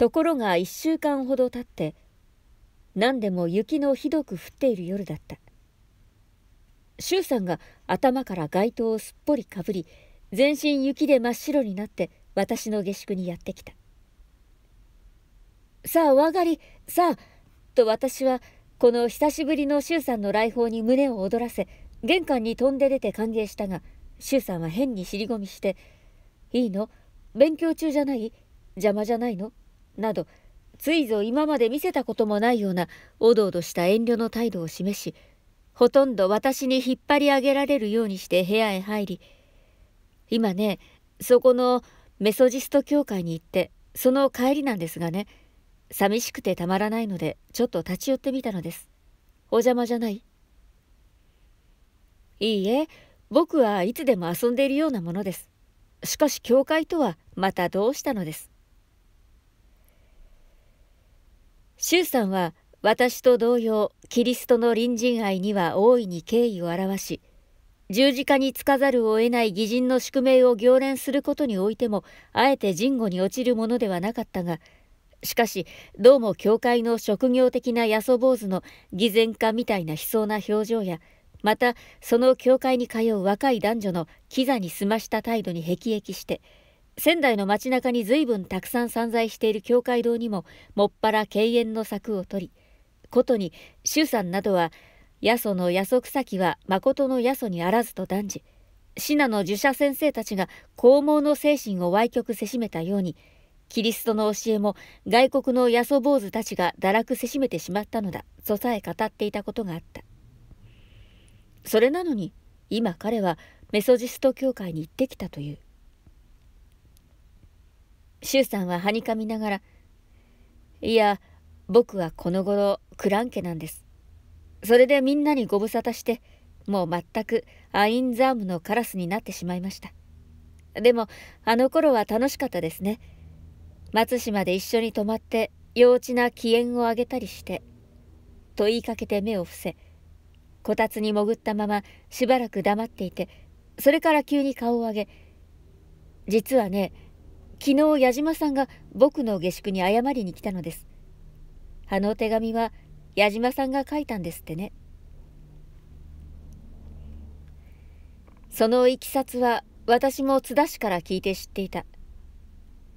ところが1週間ほど経って何でも雪のひどく降っている夜だった。周さんが頭から街灯をすっぽりかぶり全身雪で真っ白になって私の下宿にやってきた「さあお上がりさあ」と私はこの久しぶりの周さんの来訪に胸を躍らせ玄関に飛んで出て歓迎したが周さんは変に尻込みして「いいの？勉強中じゃない？邪魔じゃないの?」などついぞ今まで見せたこともないようなおどおどした遠慮の態度を示しほとんど私に引っ張り上げられるようにして部屋へ入り今ねそこのメソジスト教会に行ってその帰りなんですがね寂しくてたまらないのでちょっと立ち寄ってみたのです。お邪魔じゃない。いいえ僕はいつでも遊んでいるようなものです。しかし教会とはまたどうしたのです。周さんは私と同様キリストの隣人愛には大いに敬意を表し十字架につかざるを得ない義人の宿命を行練することにおいてもあえて人後に落ちるものではなかったがしかしどうも教会の職業的な野祖坊主の偽善化みたいな悲壮な表情やまたその教会に通う若い男女のキザに澄ました態度に辟易して仙台の街中に随分たくさん散在している教会堂にももっぱら敬遠の策を取りことに周さんなどは八祖の八祖草木は誠の八祖にあらずと断じ信濃の儒者先生たちが孔孟の精神を歪曲せしめたようにキリストの教えも外国の八祖坊主たちが堕落せしめてしまったのだとさえ語っていたことがあった。それなのに今彼はメソジスト教会に行ってきたという。周さんははにかみながら「いや僕はこの頃クランケなんです」それでみんなにご無沙汰してもう全くアインザームのカラスになってしまいました。でもあの頃は楽しかったですね。松島で一緒に泊まって幼稚な機嫌をあげたりしてと言いかけて目を伏せこたつに潜ったまましばらく黙っていてそれから急に顔を上げ実はね昨日矢島さんが僕の下宿に謝りに来たのです。あの手紙は矢島さんが書いたんですってね。そのいきさつは私も津田氏から聞いて知っていた。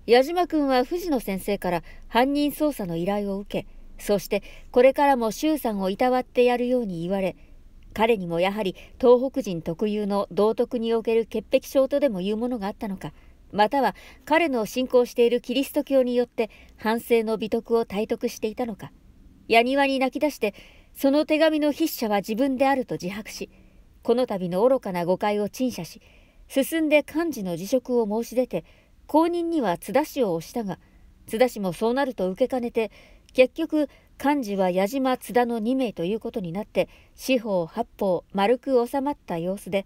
矢島君は藤野先生から犯人捜査の依頼を受け、そしてこれからも周さんをいたわってやるように言われ、彼にもやはり東北人特有の道徳における潔癖症とでもいうものがあったのか、または彼の信仰しているキリスト教によって反省の美徳を体得していたのか。矢庭に泣き出してその手紙の筆者は自分であると自白しこの度の愚かな誤解を陳謝し進んで幹事の辞職を申し出て後任には津田氏を押したが津田氏もそうなると受けかねて結局幹事は矢島津田の2名ということになって四方八方丸く収まった様子で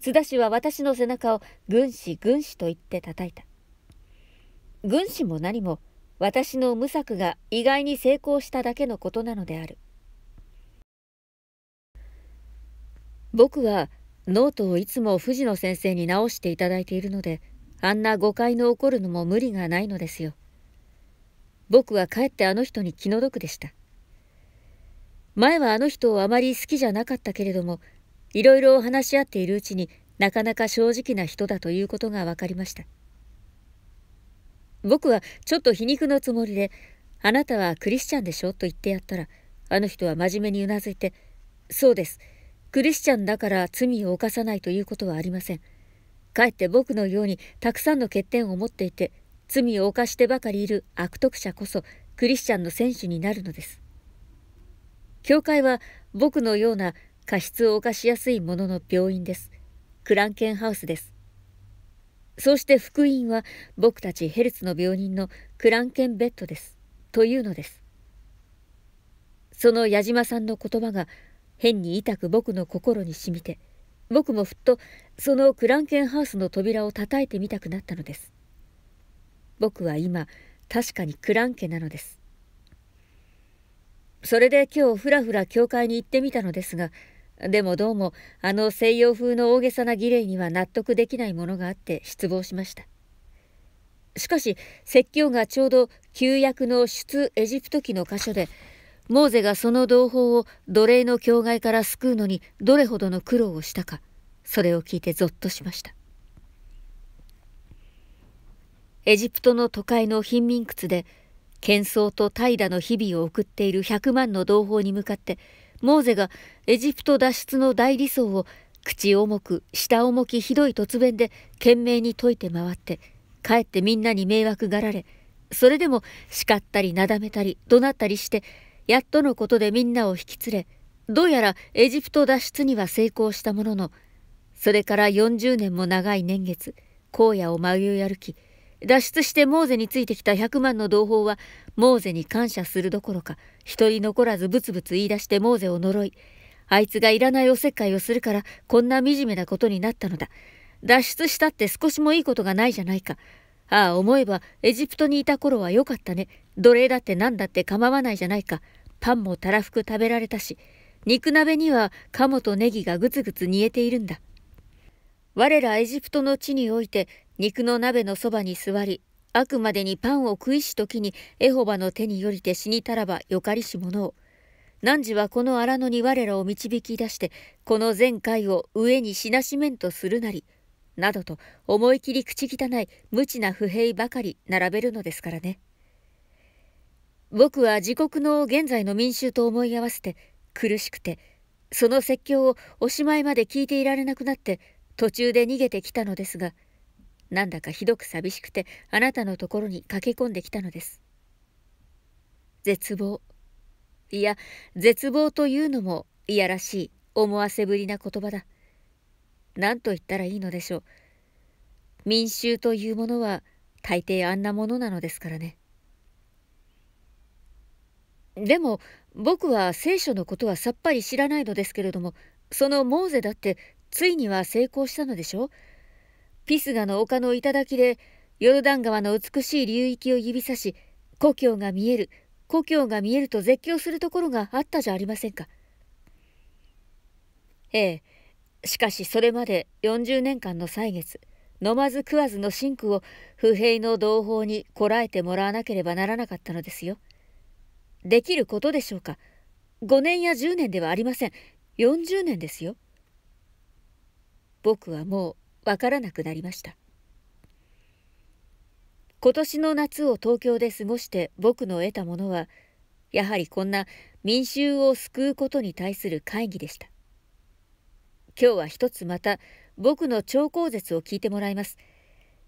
津田氏は私の背中を軍師軍師と言って叩いた軍師も何も私の無策が意外に成功しただけのことなのである僕はノートをいつも藤野先生に直していただいているのであんな誤解の起こるのも無理がないのですよ僕はかえってあの人に気の毒でした前はあの人をあまり好きじゃなかったけれどもいろいろ話し合っているうちになかなか正直な人だということが分かりました僕はちょっと皮肉のつもりで「あなたはクリスチャンでしょ?」と言ってやったらあの人は真面目にうなずいて「そうですクリスチャンだから罪を犯さないということはありません」かえって僕のようにたくさんの欠点を持っていて罪を犯してばかりいる悪徳者こそクリスチャンの選手になるのです。教会は僕のような過失を犯しやすいものの病院です。クランケンハウスです。そして福音は僕たちヘルツの病人のクランケンベッドです。というのです。その矢島さんの言葉が変に痛く僕の心にしみて、僕もふっとそのクランケンハウスの扉を叩いてみたくなったのです。僕は今確かにクランケなのです。それで今日ふらふら教会に行ってみたのですが、でもどうもあの西洋風の大げさな儀礼には納得できないものがあって失望しました。しかし説教がちょうど旧約の出エジプト記の箇所でモーゼがその同胞を奴隷の境外から救うのにどれほどの苦労をしたかそれを聞いてぞっとしました。エジプトの都会の貧民窟で喧騒と怠惰の日々を送っている100万の同胞に向かってモーゼがエジプト脱出の大理想を口重く舌重きひどい突弁で懸命に説いて回ってかえってみんなに迷惑がられそれでも叱ったりなだめたり怒鳴ったりしてやっとのことでみんなを引き連れどうやらエジプト脱出には成功したもののそれから40年も長い年月荒野を迷い歩き脱出してモーゼについてきた100万の同胞はモーゼに感謝するどころか一人残らずブツブツ言い出してモーゼを呪いあいつがいらないおせっかいをするからこんな惨めなことになったのだ。脱出したって少しもいいことがないじゃないか。ああ思えばエジプトにいた頃はよかったね。奴隷だって何だって構わないじゃないか。パンもたらふく食べられたし肉鍋には鴨とネギがぐつぐつ煮えているんだ。我らエジプトの地において肉の鍋のそばに座りあくまでにパンを食いし時にエホバの手によりて死にたらばよかりし者を。汝はこの荒野に我らを導き出してこの全界を上にしなしめんとするなりなどと思い切り口汚い無知な不平ばかり並べるのですからね。僕は自国の現在の民衆と思い合わせて苦しくてその説教をおしまいまで聞いていられなくなって途中で逃げてきたのですがなんだかひどく寂しくてあなたのところに駆け込んできたのです。絶望。いや絶望というのもいやらしい思わせぶりな言葉だ。何と言ったらいいのでしょう。民衆というものは大抵あんなものなのですからね。でも僕は聖書のことはさっぱり知らないのですけれどもそのモーゼだってついには成功したのでしょう。ピスガの丘の頂でヨルダン川の美しい流域を指さし故郷が見える故郷が見えると絶叫するところがあったじゃありませんかええしかしそれまで40年間の歳月飲まず食わずの真空を不平の同胞にこらえてもらわなければならなかったのですよ。できることでしょうか5年や10年ではありません40年ですよ。僕はもうわからなくなりました。今年の夏を東京で過ごして僕の得たものはやはりこんな民衆を救うことに対する会議でした。今日は一つまた僕の超口絶を聞いてもらいます。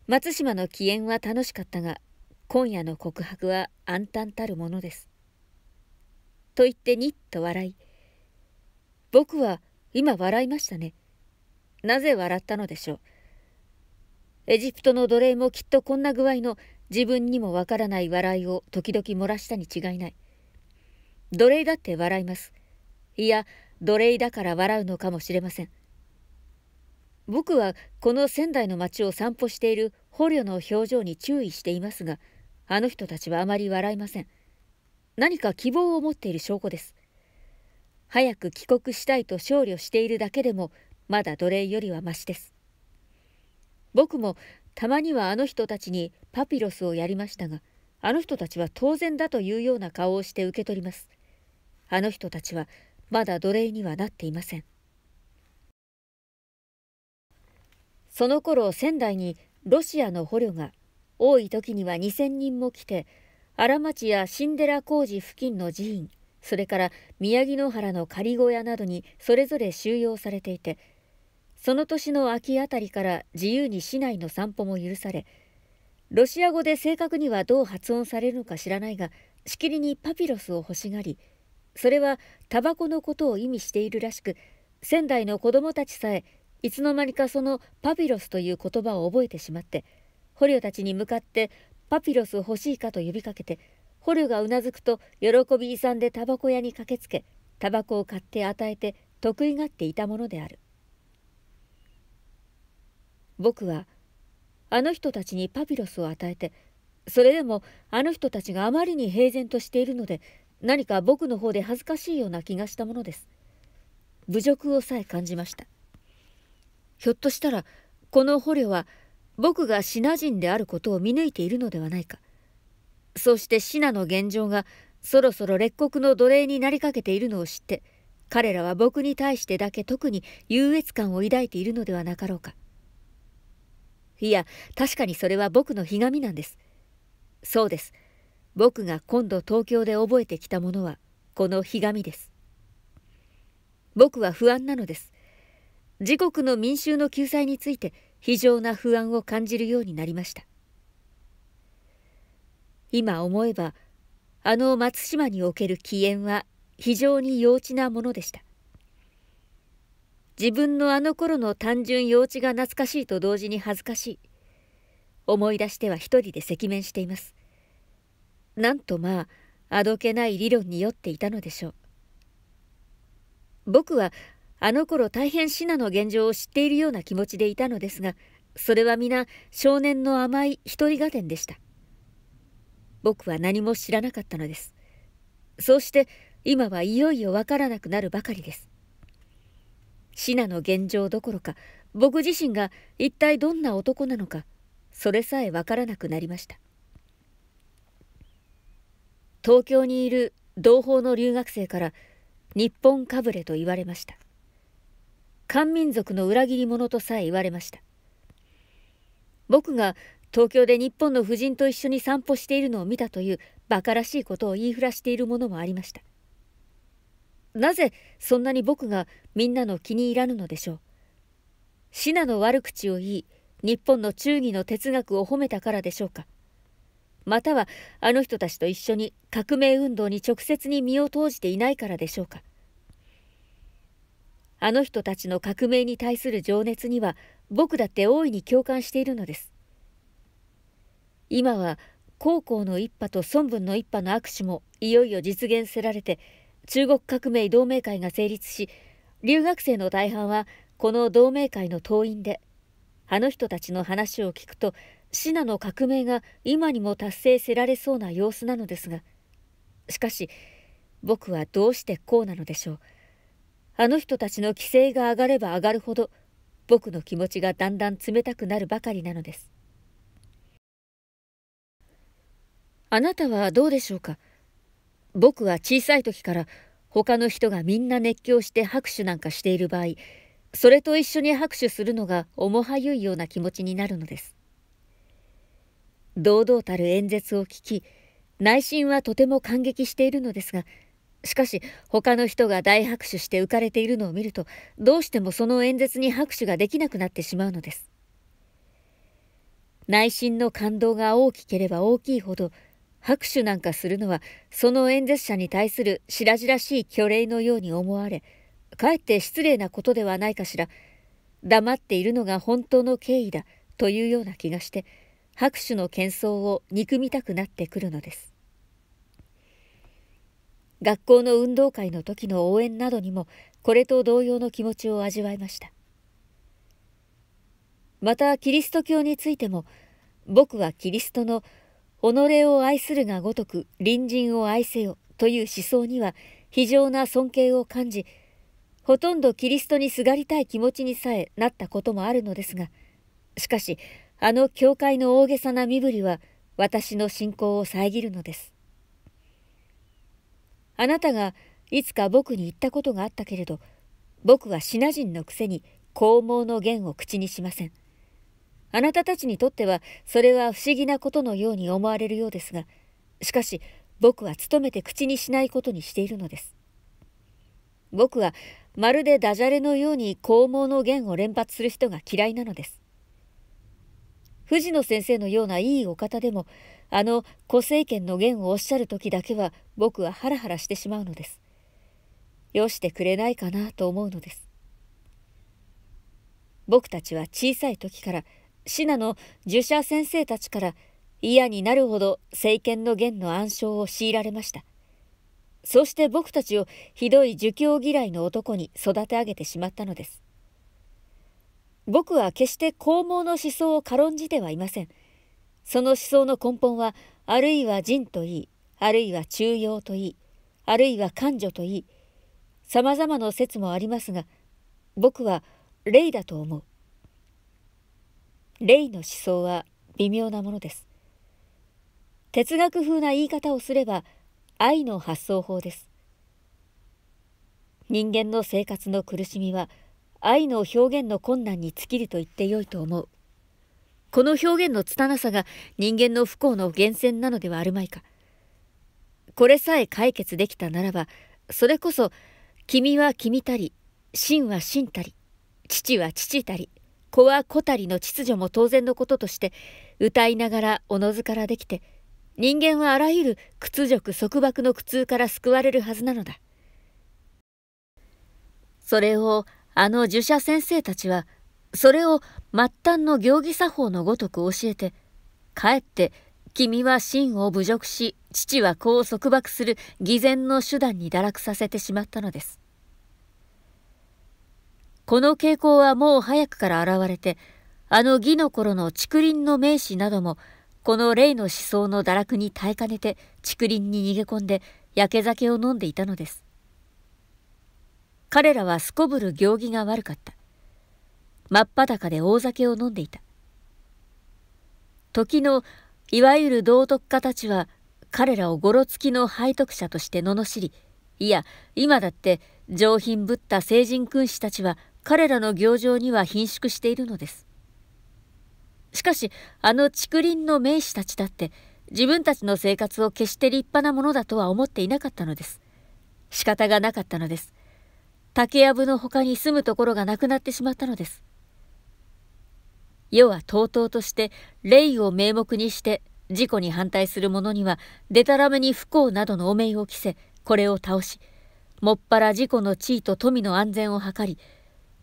松島の起源は楽しかったが、今夜の告白は暗淡たるものです。と言ってにっと笑い、僕は今笑いましたね。なぜ笑ったのでしょう？エジプトの奴隷もきっとこんな具合の自分にもわからない笑いを時々漏らしたに違いない。奴隷だって笑います。いや、奴隷だから笑うのかもしれません。僕はこの仙台の町を散歩している捕虜の表情に注意していますがあの人たちはあまり笑いません何か希望を持っている証拠です早く帰国したいと少慮しているだけでもまだ奴隷よりはましです。僕もたまにはあの人たちにパピロスをやりましたがあの人たちは当然だというような顔をして受け取ります。あの人たちはまだ奴隷にはなっていません。その頃仙台にロシアの捕虜が多い時には2,000人も来て荒町やシンデラ工事付近の寺院それから宮城野原の仮小屋などにそれぞれ収容されていてその年の秋あたりから自由に市内の散歩も許されロシア語で正確にはどう発音されるのか知らないがしきりにパピロスを欲しがりそれはタバコのことを意味しているらしく仙台の子供たちさえいつの間にかそのパピロスという言葉を覚えてしまって捕虜たちに向かってパピロス欲しいか？と呼びかけて捕虜がうなずくと喜び勇んでタバコ屋に駆けつけタバコを買って与えて得意がっていたものである。僕はあの人たちにパピロスを与えてそれでもあの人たちがあまりに平然としているので何か僕の方で恥ずかしいような気がしたものです。侮辱をさえ感じました。ひょっとしたらこの捕虜は僕がシナ人であることを見抜いているのではないか。そうしてシナの現状がそろそろ列国の奴隷になりかけているのを知って彼らは僕に対してだけ特に優越感を抱いているのではなかろうか。いや確かにそれは僕のひがみなんです。そうです。僕が今度東京で覚えてきたものはこのひがみです。僕は不安なのです。自国の民衆の救済について非常な不安を感じるようになりました。今思えばあの松島における起源は非常に幼稚なものでした。自分のあの頃の単純幼稚が懐かしいと同時に恥ずかしい。思い出しては一人で赤面しています。なんとまああどけない理論に酔っていたのでしょう。僕はあの頃大変シナの現状を知っているような気持ちでいたのですがそれは皆少年の甘い一人合点でした。僕は何も知らなかったのです。そうして今はいよいよわからなくなるばかりです。シナの現状どころか僕自身が一体どんな男なのかそれさえわからなくなりました。東京にいる同胞の留学生から日本かぶれと言われました。漢民族の裏切り者とさえ言われました。僕が東京で日本の婦人と一緒に散歩しているのを見たという馬鹿らしいことを言いふらしているものもありました。なぜそんなに僕がみんなの気に入らぬのでしょう？シナの悪口を言い日本の忠義の哲学を褒めたからでしょうか？またはあの人たちと一緒に革命運動に直接に身を投じていないからでしょうか？あの人たちの革命に対する情熱には僕だって大いに共感しているのです。今は高校の一派と孫文の一派の握手もいよいよ実現せられて中国革命同盟会が成立し留学生の大半はこの同盟会の党員であの人たちの話を聞くとシナの革命が今にも達成せられそうな様子なのですがしかし僕はどうしてこうなのでしょう。あの人たちの規制が上がれば上がるほど僕の気持ちがだんだん冷たくなるばかりなのです。あなたはどうでしょうか？僕は小さい時から他の人がみんな熱狂して拍手なんかしている場合それと一緒に拍手するのが重はゆいような気持ちになるのです。堂々たる演説を聞き内心はとても感激しているのですがしかし他の人が大拍手して浮かれているのを見るとどうしてもその演説に拍手ができなくなってしまうのです。内心の感動が大きければ大きいほど拍手なんかするのはその演説者に対する白々しい虚礼のように思われかえって失礼なことではないかしら黙っているのが本当の敬意だというような気がして拍手の喧騒を憎みたくなってくるのです。学校の運動会の時の応援などにもこれと同様の気持ちを味わいました。またキリスト教についても僕はキリストの「己を愛するがごとく隣人を愛せよ」という思想には非常な尊敬を感じほとんどキリストにすがりたい気持ちにさえなったこともあるのですがしかしあの教会の大げさな身振りは私の信仰を遮るのです。あなたがいつか僕に言ったことがあったけれど僕はシナ人のくせに肛門の言を口にしません。あなたたちにとってはそれは不思議なことのように思われるようですがしかし僕は努めて口にしないことにしているのです僕はまるでダジャレのように肛門の言を連発する人が嫌いなのです藤野先生のようないいお方でもあの古政権の言をおっしゃる時だけは僕はハラハラしてしまうのです。よしてくれないかなと思うのです。僕たちは小さい時からシナの儒者先生たちから嫌になるほど政権の言の暗唱を強いられました。そして僕たちをひどい儒教嫌いの男に育て上げてしまったのです。僕は決して公毛の思想を軽んじてはいません。その思想の根本はあるいは仁といいあるいは中庸といいあるいは感情といいさまざまな説もありますが僕は霊だと思う霊の思想は微妙なものです。哲学風な言い方をすれば愛の発想法です。人間の生活の苦しみは愛の表現の困難に尽きると言ってよいと思う。この表現の拙さが人間の不幸の源泉なのではあるまいか。これさえ解決できたならばそれこそ君は君たり真は真たり父は父たり子は子たりの秩序も当然のこととして歌いながらおのずからできて人間はあらゆる屈辱束縛の苦痛から救われるはずなのだ。それをあの儒者先生たちはそれを末端の行儀作法のごとく教えてかえって君は真を侮辱し父は子を束縛する偽善の手段に堕落させてしまったのです。この傾向はもう早くから現れてあの義の頃の竹林の名士などもこの霊の思想の堕落に耐えかねて竹林に逃げ込んで焼け酒を飲んでいたのです。彼らはすこぶる行儀が悪かった。真っ裸で大酒を飲んでいた。時のいわゆる道徳家たちは彼らをごろつきの背徳者として罵りいや今だって上品ぶった聖人君子たちは彼らの行状には貧縮しているのです。しかしあの竹林の名士たちだって自分たちの生活を決して立派なものだとは思っていなかったのです。仕方がなかったのです。竹やぶの他に住むところがなくなってしまったのです。世はとうとうとして霊を名目にして事故に反対する者にはでたらめに不幸などの汚名を着せこれを倒しもっぱら事故の地位と富の安全を図り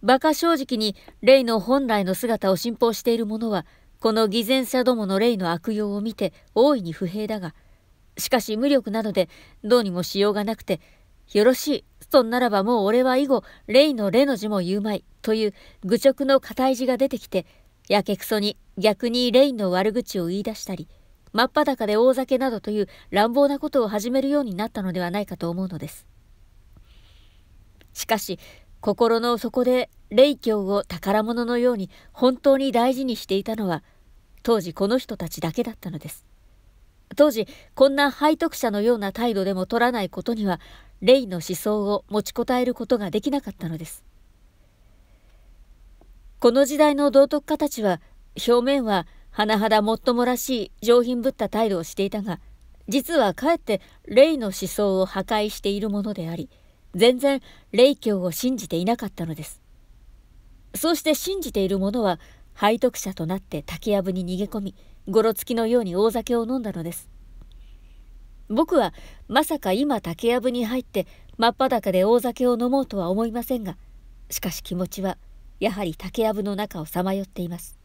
馬鹿正直に霊の本来の姿を信奉している者はこの偽善者どもの霊の悪用を見て大いに不平だがしかし無力なのでどうにもしようがなくてよろしいそんならばもう俺は以後霊の霊の字も言うまいという愚直の固い字が出てきてやけくそに逆にレイの悪口を言い出したり真っ裸で大酒などという乱暴なことを始めるようになったのではないかと思うのです。しかし心の底で霊教を宝物のように本当に大事にしていたのは当時この人たちだけだったのです。当時こんな背徳者のような態度でも取らないことには霊の思想を持ちこたえることができなかったのです。この時代の道徳家たちは表面は甚だもっともらしい上品ぶった態度をしていたが実はかえって霊の思想を破壊しているものであり全然霊教を信じていなかったのです。そうして信じている者は背徳者となって竹やぶに逃げ込みごろつきのように大酒を飲んだのです。僕はまさか今竹やぶに入って真っ裸で大酒を飲もうとは思いませんがしかし気持ちはやはり竹やぶの中をさまよっています。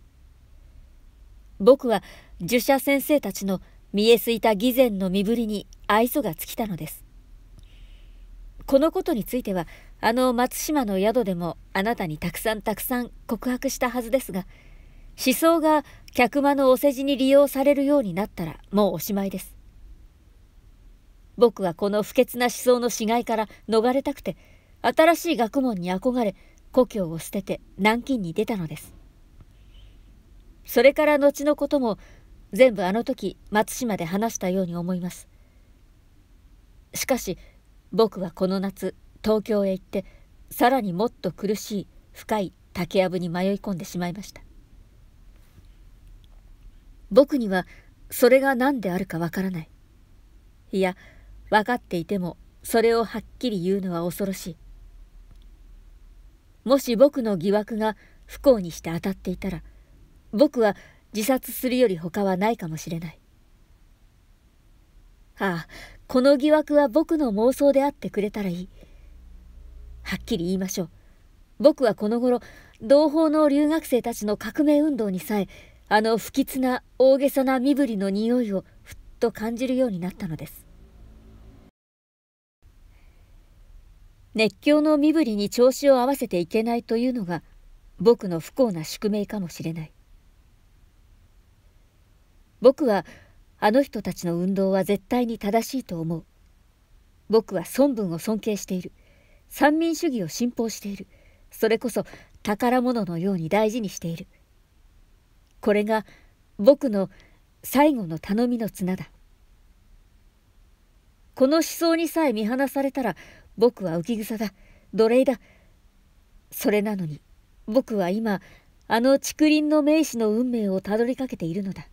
僕は儒者先生たちの見えすいた偽善の身振りに愛想が尽きたのです。このことについてはあの松島の宿でもあなたにたくさんたくさん告白したはずですが思想が客間のお世辞に利用されるようになったらもうおしまいです。僕はこの不潔な思想の死骸から逃れたくて新しい学問に憧れ故郷を捨てて南京に出たのです。それから後のことも全部あの時松島で話したように思います。しかし僕はこの夏東京へ行ってさらにもっと苦しい深い竹やぶに迷い込んでしまいました。僕にはそれが何であるかわからない。いや分かっていてもそれをはっきり言うのは恐ろしい。もし僕の疑惑が不幸にして当たっていたら僕は自殺するより他はないかもしれない。ああこの疑惑は僕の妄想であってくれたらいい。はっきり言いましょう。僕はこの頃同胞の留学生たちの革命運動にさえあの不吉な大げさな身振りの匂いをふっと感じるようになったのです。熱狂の身振りに調子を合わせていけないというのが僕の不幸な宿命かもしれない。僕はあの人たちの運動は絶対に正しいと思う。僕は孫文を尊敬している。三民主義を信奉している。それこそ宝物のように大事にしている。これが僕の最後の頼みの綱だ。この思想にさえ見放されたら僕は浮き草だ。奴隷だ。それなのに僕は今あの竹林の名士の運命をたどりかけているのだ。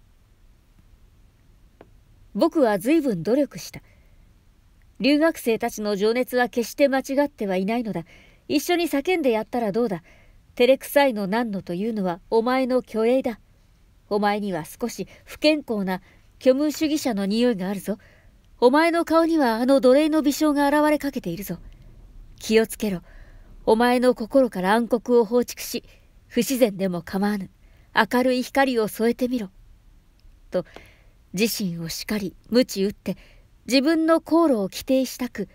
僕は随分努力した。留学生たちの情熱は決して間違ってはいないのだ。一緒に叫んでやったらどうだ。照れくさいの何のというのはお前の虚栄だ。お前には少し不健康な虚無主義者の匂いがあるぞ。お前の顔にはあの奴隷の微笑が現れかけているぞ。気をつけろ。お前の心から暗黒を放逐し不自然でも構わぬ。明るい光を添えてみろ。と自身を叱り鞭打って自分の航路を規定したく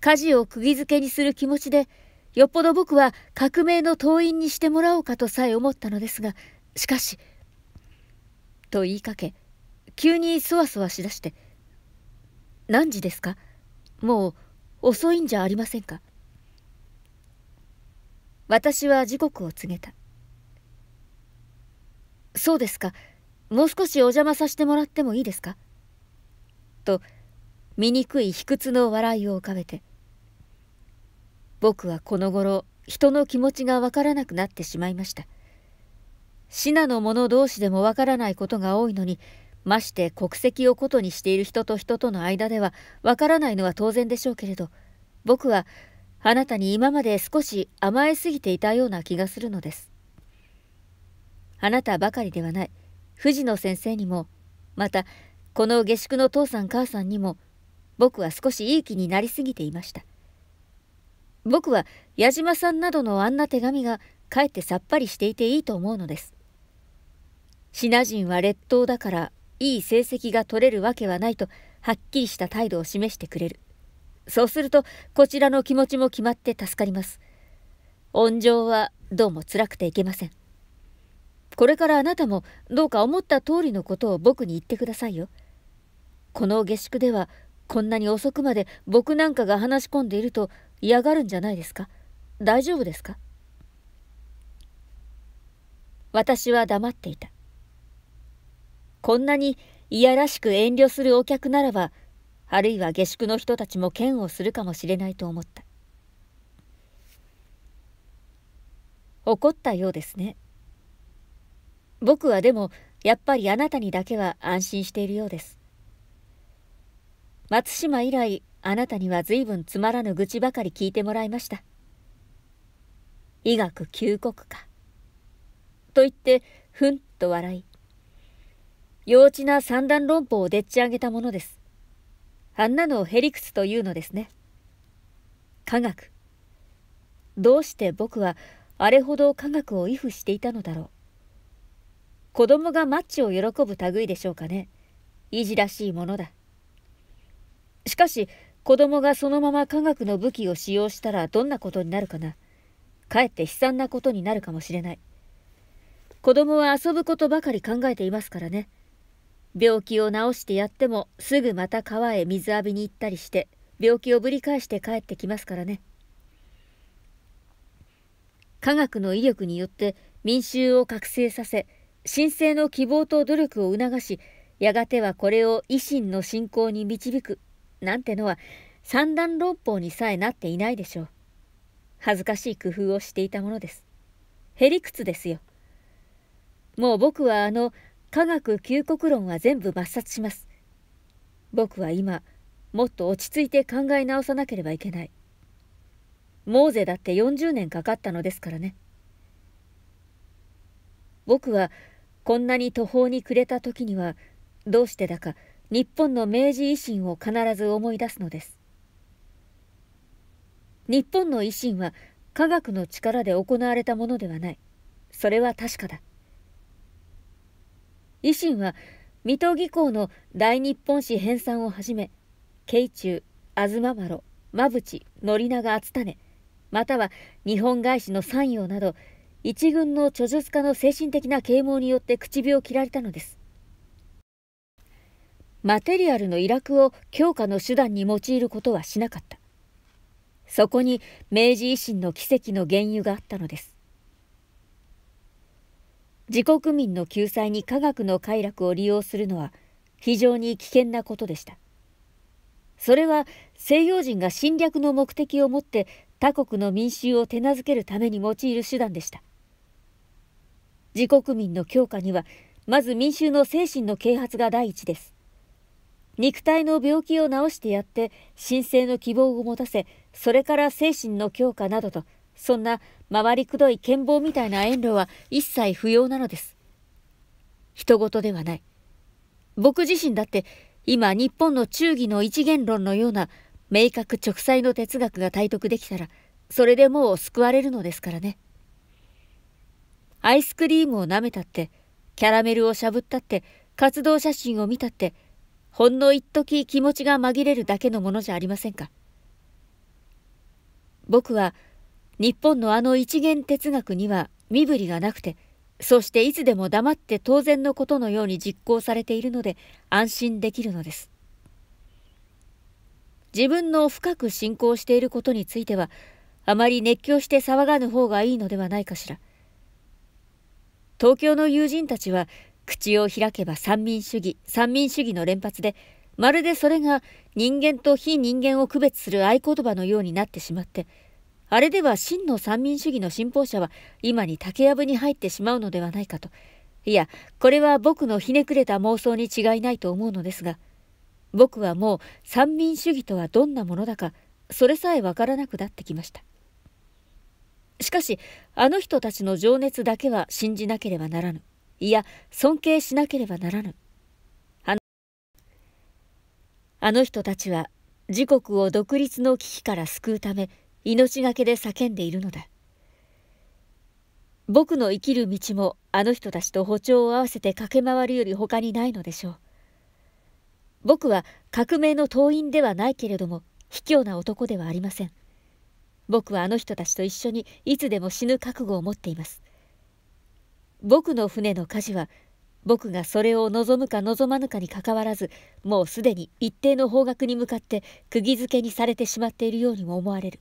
舵を釘付けにする気持ちでよっぽど僕は革命の党員にしてもらおうかとさえ思ったのですがしかしと言いかけ急にそわそわしだして「何時ですか？もう遅いんじゃありませんか?」私は時刻を告げた「そうですか。もう少しお邪魔させてもらってもいいですか?」と醜い卑屈の笑いを浮かべて僕はこの頃人の気持ちがわからなくなってしまいました。信濃者同士でもわからないことが多いのにまして国籍をことにしている人と人との間ではわからないのは当然でしょうけれど僕はあなたに今まで少し甘えすぎていたような気がするのです。あなたばかりではない。藤野先生にもまたこの下宿の父さん母さんにも僕は少しいい気になりすぎていました。僕は矢島さんなどのあんな手紙がかえってさっぱりしていていいと思うのです。シナ人は劣等だからいい成績が取れるわけはないとはっきりした態度を示してくれる。そうするとこちらの気持ちも決まって助かります。温情はどうも辛くていけません。これからあなたもどうか思った通りのことを僕に言ってくださいよ。この下宿ではこんなに遅くまで僕なんかが話し込んでいると嫌がるんじゃないですか？大丈夫ですか？私は黙っていた。こんなにいやらしく遠慮するお客ならばあるいは下宿の人たちも嫌悪するかもしれないと思った。怒ったようですね。僕はでもやっぱりあなたにだけは安心しているようです。松島以来あなたには随分つまらぬ愚痴ばかり聞いてもらいました。医学旧国かと言ってふんと笑い幼稚な三段論法をでっち上げたものです。あんなのをへりくつというのですね。科学。どうして僕はあれほど科学を畏怖していたのだろう。子供がマッチを喜ぶ類でしょうかね。いじらしいものだ。しかし子供がそのまま科学の武器を使用したらどんなことになるかな。かえって悲惨なことになるかもしれない。子供は遊ぶことばかり考えていますからね。病気を治してやってもすぐまた川へ水浴びに行ったりして病気をぶり返して帰ってきますからね。科学の威力によって民衆を覚醒させ神聖の希望と努力を促しやがてはこれを維新の信仰に導くなんてのは三段論法にさえなっていないでしょう。恥ずかしい工夫をしていたものです。へりくつですよ。もう僕はあの科学旧国論は全部抹殺します。僕は今もっと落ち着いて考え直さなければいけない。モーゼだって40年かかったのですからね。僕はこんなに途方に暮れた時にはどうしてだか日本の明治維新を必ず思い出すのです。日本の維新は科学の力で行われたものではない。それは確かだ。維新は水戸技工の大日本史編纂をはじめ慶中東麻馬淵宣長厚種または日本返しの三葉など一軍の著述家の精神的な啓蒙によって口を切られたのです。マテリアルのイラクを強化の手段に用いることはしなかった。そこに明治維新の奇跡の原油があったのです。自国民の救済に科学の快楽を利用するのは非常に危険なことでした。それは西洋人が侵略の目的を持って他国の民衆を手なずけるために用いる手段でした。自国民の強化にはまず民衆の精神の啓発が第一です。肉体の病気を治してやって神聖の希望を持たせそれから精神の強化などとそんな回りくどい剣謀みたいな遠慮は一切不要なのです。人事ではない。僕自身だって今日本の忠義の一元論のような明確直裁の哲学が体得できたらそれでもう救われるのですからね。アイスクリームを舐めたってキャラメルをしゃぶったって活動写真を見たってほんの一時気持ちが紛れるだけのものじゃありませんか。僕は日本のあの一元哲学には身振りがなくてそしていつでも黙って当然のことのように実行されているので安心できるのです。自分の深く信仰していることについてはあまり熱狂して騒がぬ方がいいのではないかしら。東京の友人たちは口を開けば三民主義三民主義の連発でまるでそれが人間と非人間を区別する合言葉のようになってしまってあれでは真の三民主義の信奉者は今に竹やぶに入ってしまうのではないかと。いやこれは僕のひねくれた妄想に違いないと思うのですが僕はもう三民主義とはどんなものだかそれさえわからなくなってきました。しかしあの人たちの情熱だけは信じなければならぬ。いや尊敬しなければならぬ。あのあの人たちは自国を独立の危機から救うため命がけで叫んでいるのだ。僕の生きる道もあの人たちと歩調を合わせて駆け回るより他にないのでしょう。僕は革命の党員ではないけれども卑怯な男ではありません。僕はあの人たちと一緒にいつでも死ぬ覚悟を持っています。僕の船の舵は僕がそれを望むか望まぬかにかかわらずもうすでに一定の方角に向かって釘付けにされてしまっているようにも思われる。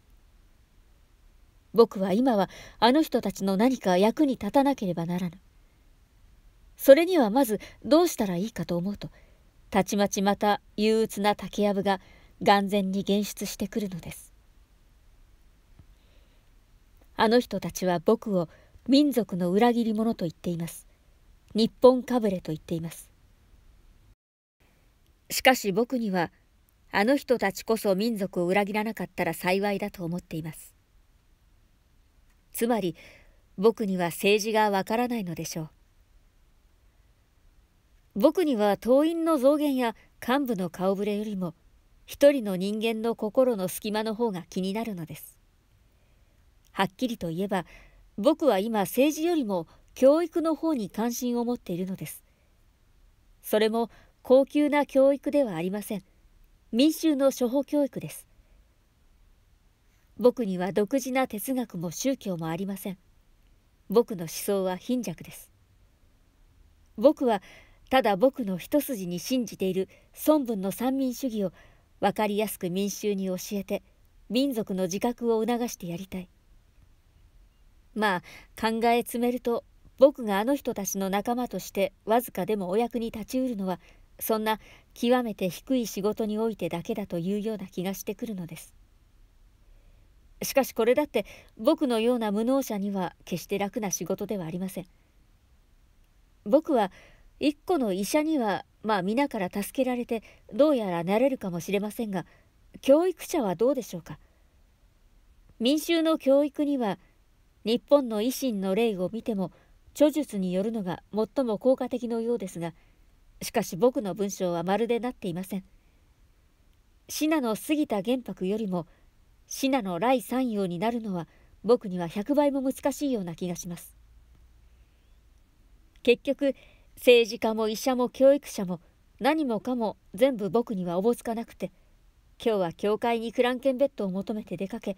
僕は今はあの人たちの何か役に立たなければならぬ。それにはまずどうしたらいいかと思うとたちまちまた憂鬱な竹やぶが眼前に現出してくるのです。あの人たちは僕を民族の裏切り者と言っています。日本かぶれと言っています。しかし僕にはあの人たちこそ民族を裏切らなかったら幸いだと思っています。つまり僕には政治がわからないのでしょう。僕には党員の増減や幹部の顔ぶれよりも一人の人間の心の隙間の方が気になるのです。はっきりと言えば僕は今政治よりも教育の方に関心を持っているのです。それも高級な教育ではありません。民衆の処方教育です。僕には独自な哲学も宗教もありません。僕の思想は貧弱です。僕はただ僕の一筋に信じている孫文の三民主義を分かりやすく民衆に教えて民族の自覚を促してやりたい。まあ考え詰めると僕があの人たちの仲間としてわずかでもお役に立ちうるのはそんな極めて低い仕事においてだけだというような気がしてくるのです。しかしこれだって僕のような無能者には決して楽な仕事ではありません。僕は一個の医者にはまあ皆から助けられてどうやらなれるかもしれませんが教育者はどうでしょうか民衆の教育には日本の維新の例を見ても著述によるのが最も効果的のようですがしかし僕の文章はまるでなっていません。信濃の過ぎた玄白よりも信濃の来三陽になるのは僕には100倍も難しいような気がします。結局政治家も医者も教育者も何もかも全部僕にはおぼつかなくて今日は教会にクランケンベッドを求めて出かけ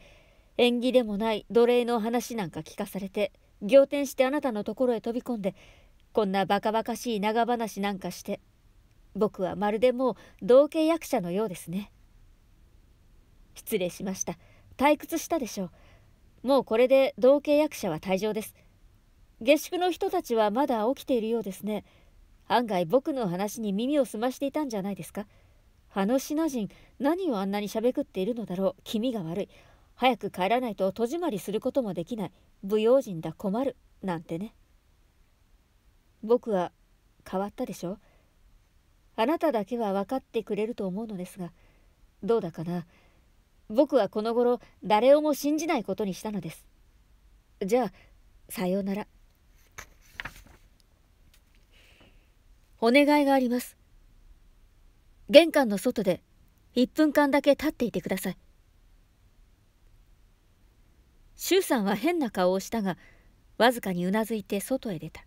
縁起でもない奴隷の話なんか聞かされて仰天してあなたのところへ飛び込んでこんなバカバカしい長話なんかして僕はまるでもう同系役者のようですね。失礼しました。退屈したでしょう。もうこれで同系役者は退場です。下宿の人たちはまだ起きているようですね。案外僕の話に耳を澄ましていたんじゃないですか。あのシナ人何をあんなにしゃべくっているのだろう。気味が悪い。早く帰らないと戸締まりすることもできない。不用心だ困る。なんてね。僕は変わったでしょ？あなただけは分かってくれると思うのですがどうだかな？僕はこの頃誰をも信じないことにしたのです。じゃあさようなら。お願いがあります。玄関の外で1分間だけ立っていてください。周さんは変な顔をしたがわずかにうなずいて外へ出た。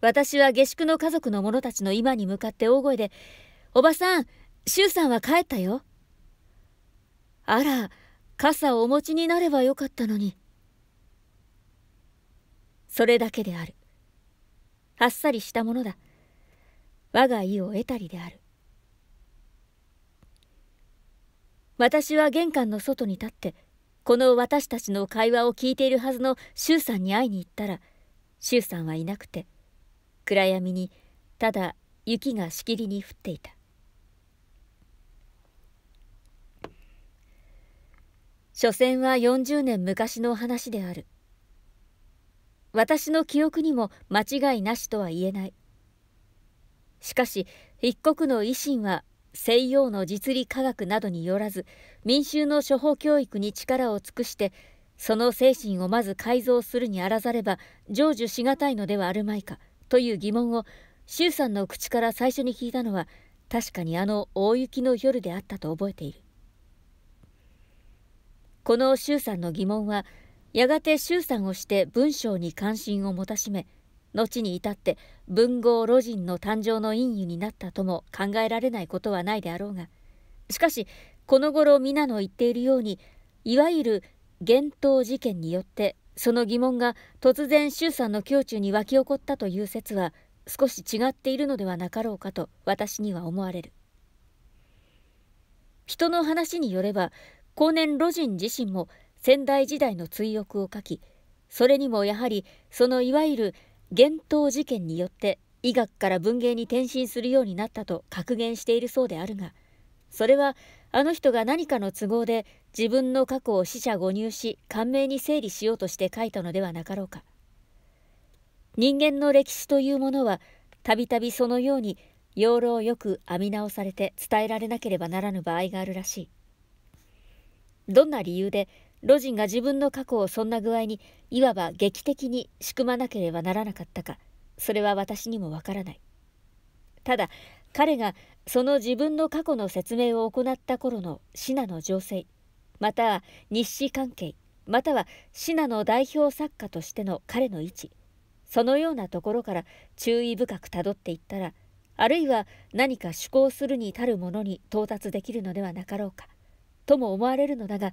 私は下宿の家族の者たちの今に向かって大声で「おばさん周さんは帰ったよ」あら傘をお持ちになればよかったのに。それだけである。あっさりしたものだ。我が意を得たりである。私は玄関の外に立ってこの私たちの会話を聞いているはずの周さんに会いに行ったら周さんはいなくて暗闇にただ雪がしきりに降っていた。所詮は40年昔の話である。私の記憶にも間違いなしとは言えない。しかし一国の維新は西洋の実利科学などによらず民衆の処方教育に力を尽くしてその精神をまず改造するにあらざれば成就しがたいのではあるまいかという疑問を周さんの口から最初に聞いたのは確かにあの大雪の夜であったと覚えている。この周さんの疑問はやがて周さんをして文章に関心を持たしめ後に至って文豪魯人の誕生の隠喩になったとも考えられないことはないであろうがしかしこの頃皆の言っているようにいわゆる幻冬事件によってその疑問が突然周さんの胸中に湧き起こったという説は少し違っているのではなかろうかと私には思われる。人の話によれば後年魯人自身も先代時代の追憶を書きそれにもやはりそのいわゆる幻冬事件によって医学から文芸に転身するようになったと格言しているそうであるがそれはあの人が何かの都合で自分の過去を死者誤入し感銘に整理しようとして書いたのではなかろうか。人間の歴史というものはたびたびそのように養老よく編み直されて伝えられなければならぬ場合があるらしい。どんな理由でロジンが自分の過去をそんな具合にいわば劇的に仕組まなければならなかったか。それは私にもわからない。ただ彼がその自分の過去の説明を行った頃のシナの情勢または日誌関係またはシナの代表作家としての彼の位置そのようなところから注意深くたどっていったらあるいは何か趣向するに足るものに到達できるのではなかろうかとも思われるのだが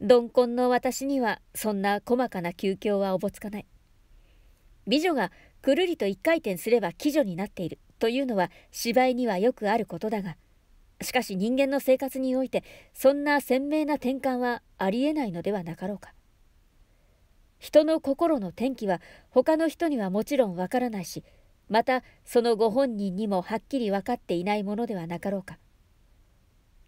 鈍根の私にはそんな細かな休憩はおぼつかない。美女がくるりと一回転すれば鬼女になっているというのは芝居にはよくあることだがしかし人間の生活においてそんな鮮明な転換はありえないのではなかろうか。人の心の転機は他の人にはもちろんわからないしまたそのご本人にもはっきり分かっていないものではなかろうか。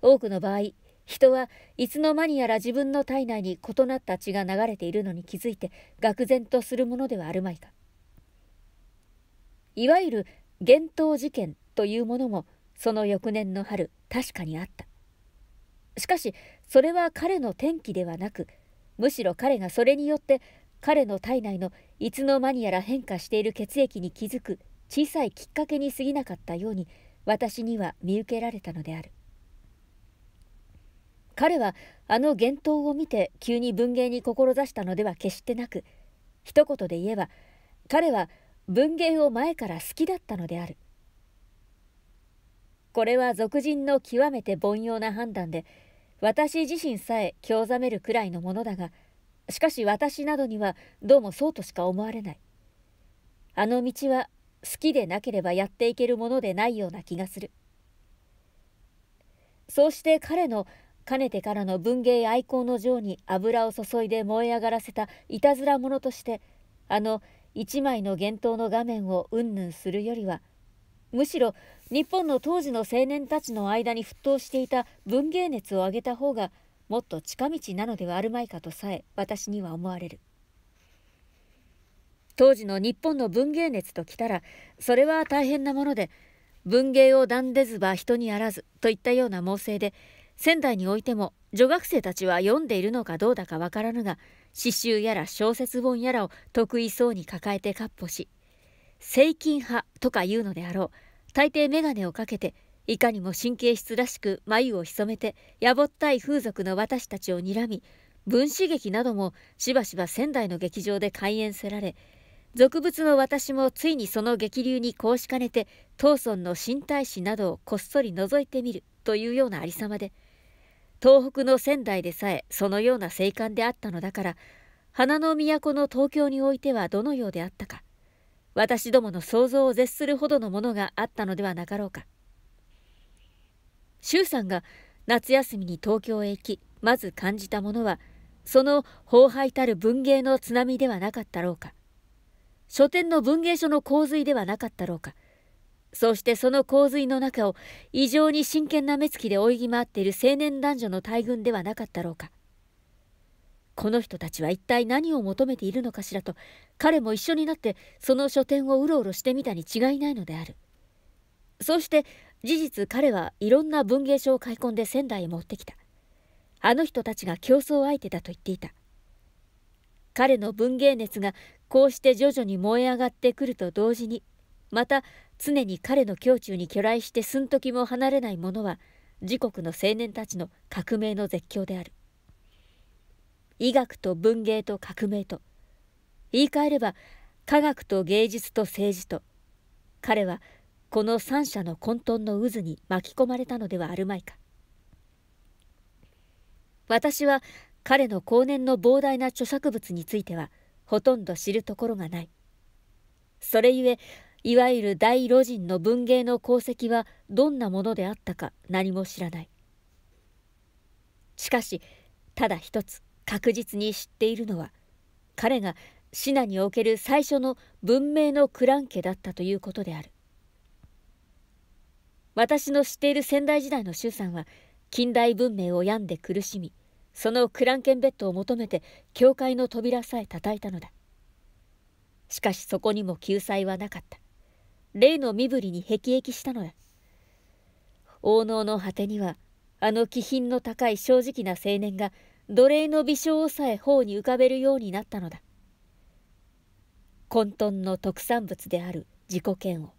多くの場合人はいつの間にやら自分の体内に異なった血が流れているのに気づいて愕然とするものではあるまいか。いわゆる幻冬事件というものもその翌年の春確かにあった。しかしそれは彼の転機ではなくむしろ彼がそれによって彼の体内のいつの間にやら変化している血液に気づく小さいきっかけに過ぎなかったように私には見受けられたのである。彼はあの幻冬を見て急に文芸に志したのでは決してなく一言で言えば彼は文芸を前から好きだったのである。これは俗人の極めて凡庸な判断で私自身さえ興ざめるくらいのものだがしかし私などにはどうもそうとしか思われない。あの道は好きでなければやっていけるものでないような気がする。そうして彼のかねてからの文芸愛好の情に油を注いで燃え上がらせたいたずら者としてあの一枚の幻灯の画面をうんぬんするよりはむしろ日本の当時の青年たちの間に沸騰していた文芸熱を上げた方がもっと近道なのではあるまいかとさえ私には思われる。当時の日本の文芸熱ときたらそれは大変なもので文芸を断でずば人にあらずといったような猛省で仙台においても女学生たちは読んでいるのかどうだかわからぬが詩集やら小説本やらを得意そうに抱えてかっ歩し正金派とか言うのであろう。大抵眼鏡をかけていかにも神経質らしく眉を潜めてやぼったい風俗の私たちを睨み分子劇などもしばしば仙台の劇場で開演せられ俗物の私もついにその激流にこうしかねて東村の新大使などをこっそり覗いてみるというようなありさまで東北の仙台でさえそのような静観であったのだから花の都の東京においてはどのようであったか私どもの想像を絶するほどのものがあったのではなかろうか。周さんが夏休みに東京へ行きまず感じたものはその荒廃たる文芸の津波ではなかったろうか。書店の文芸書の洪水ではなかったろうか。そしてその洪水の中を異常に真剣な目つきで泳ぎ回っている青年男女の大群ではなかったろうか。この人たちは一体何を求めているのかしらと彼も一緒になってその書店をうろうろしてみたに違いないのである。そうして事実彼はいろんな文芸書を買い込んで仙台へ持ってきた。あの人たちが競争相手だと言っていた。彼の文芸熱がこうして徐々に燃え上がってくると同時にまた常に彼の胸中に去来して寸時も離れないものは自国の青年たちの革命の絶叫である。医学と文芸と革命と言い換えれば科学と芸術と政治と彼はこの三者の混沌の渦に巻き込まれたのではあるまいか。私は彼の後年の膨大な著作物についてはほとんど知るところがない。それゆえいわゆる大路人の文芸の功績はどんなものであったか何も知らない。しかしただ一つ確実に知っているのは彼がシナにおける最初の文明のクラン家だったということである。私の知っている先代時代の周さんは近代文明を病んで苦しみそのクランケンベッドを求めて教会の扉さえ叩いたのだ。しかしそこにも救済はなかった。例の身振りに辟易したのだ王能の果てにはあの気品の高い正直な青年が奴隷の微笑をさえ頬に浮かべるようになったのだ。混沌の特産物である自己嫌悪。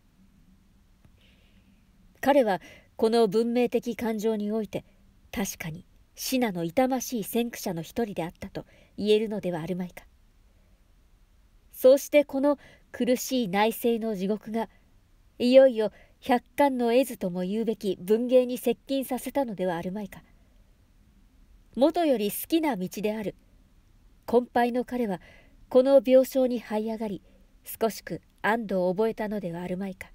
彼はこの文明的感情において確かにシナの痛ましい先駆者の一人であったと言えるのではあるまいか。そうしてこの苦しい内政の地獄がいよいよ百貫の絵図とも言うべき文芸に接近させたのではあるまいか。もとより好きな道である。困憊の彼はこの病床に這い上がり少しく安堵を覚えたのではあるまいか。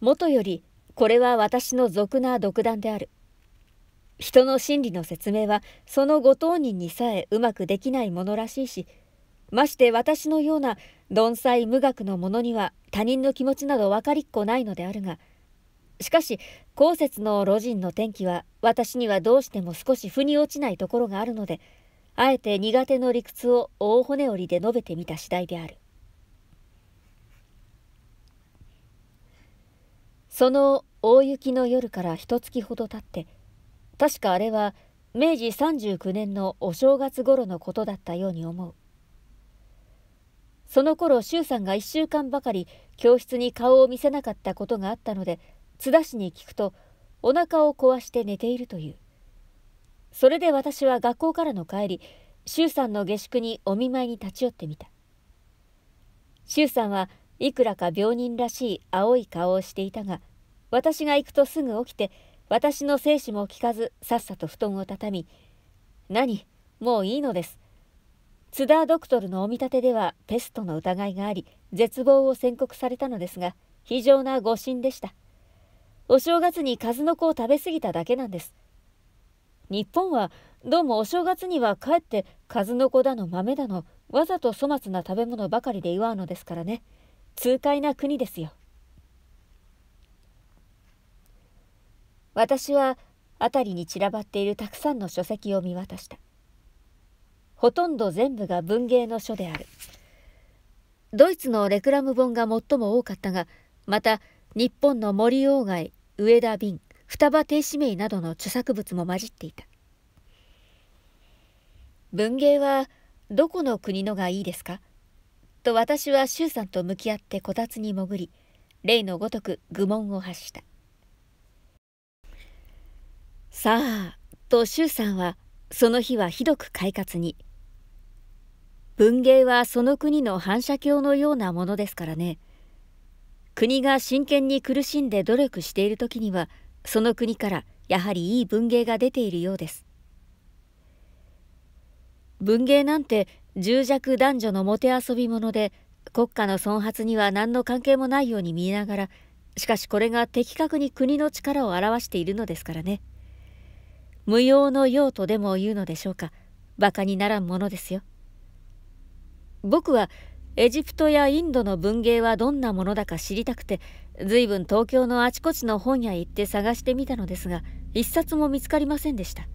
もとよりこれは私の俗な独断である。人の心理の説明はそのご当人にさえうまくできないものらしいしまして私のような鈍細無学の者には他人の気持ちなど分かりっこないのであるがしかし後節の路人の天気は私にはどうしても少し腑に落ちないところがあるのであえて苦手の理屈を大骨折りで述べてみた次第である。その大雪の夜から一月ほど経って確かあれは明治39年のお正月頃のことだったように思う。その頃周さんが1週間ばかり教室に顔を見せなかったことがあったので津田氏に聞くとお腹を壊して寝ているという。それで私は学校からの帰り周さんの下宿にお見舞いに立ち寄ってみた。周さんはいくらか病人らしい青い顔をしていたが私が行くとすぐ起きて私の精子も聞かずさっさと布団を畳み「何？もういいのです」津田ドクトルのお見立てではペストの疑いがあり絶望を宣告されたのですが非常な誤診でした。お正月に数の子を食べ過ぎただけなんです。日本はどうもお正月にはかえって数の子だの豆だのわざと粗末な食べ物ばかりで祝うのですからね。痛快な国ですよ。私は辺りに散らばっているたくさんの書籍を見渡した。ほとんど全部が文芸の書である。ドイツのレクラム本が最も多かったがまた日本の森鴎外上田瓶双葉亭志明などの著作物も混じっていた。文芸はどこの国のがいいですか？と私は周さんと向き合ってこたつに潜り例のごとく愚問を発した。さあと周さんはその日はひどく快活に文芸はその国の反射鏡のようなものですからね。国が真剣に苦しんで努力している時にはその国からやはりいい文芸が出ているようです。文芸なんて重弱男女のもてあそび者で国家の損発には何の関係もないように見えながらしかしこれが的確に国の力を表しているのですからね。無用の用とでも言うのでしょうか。馬鹿にならんものですよ。僕はエジプトやインドの文芸はどんなものだか知りたくて随分東京のあちこちの本屋へ行って探してみたのですが一冊も見つかりませんでした。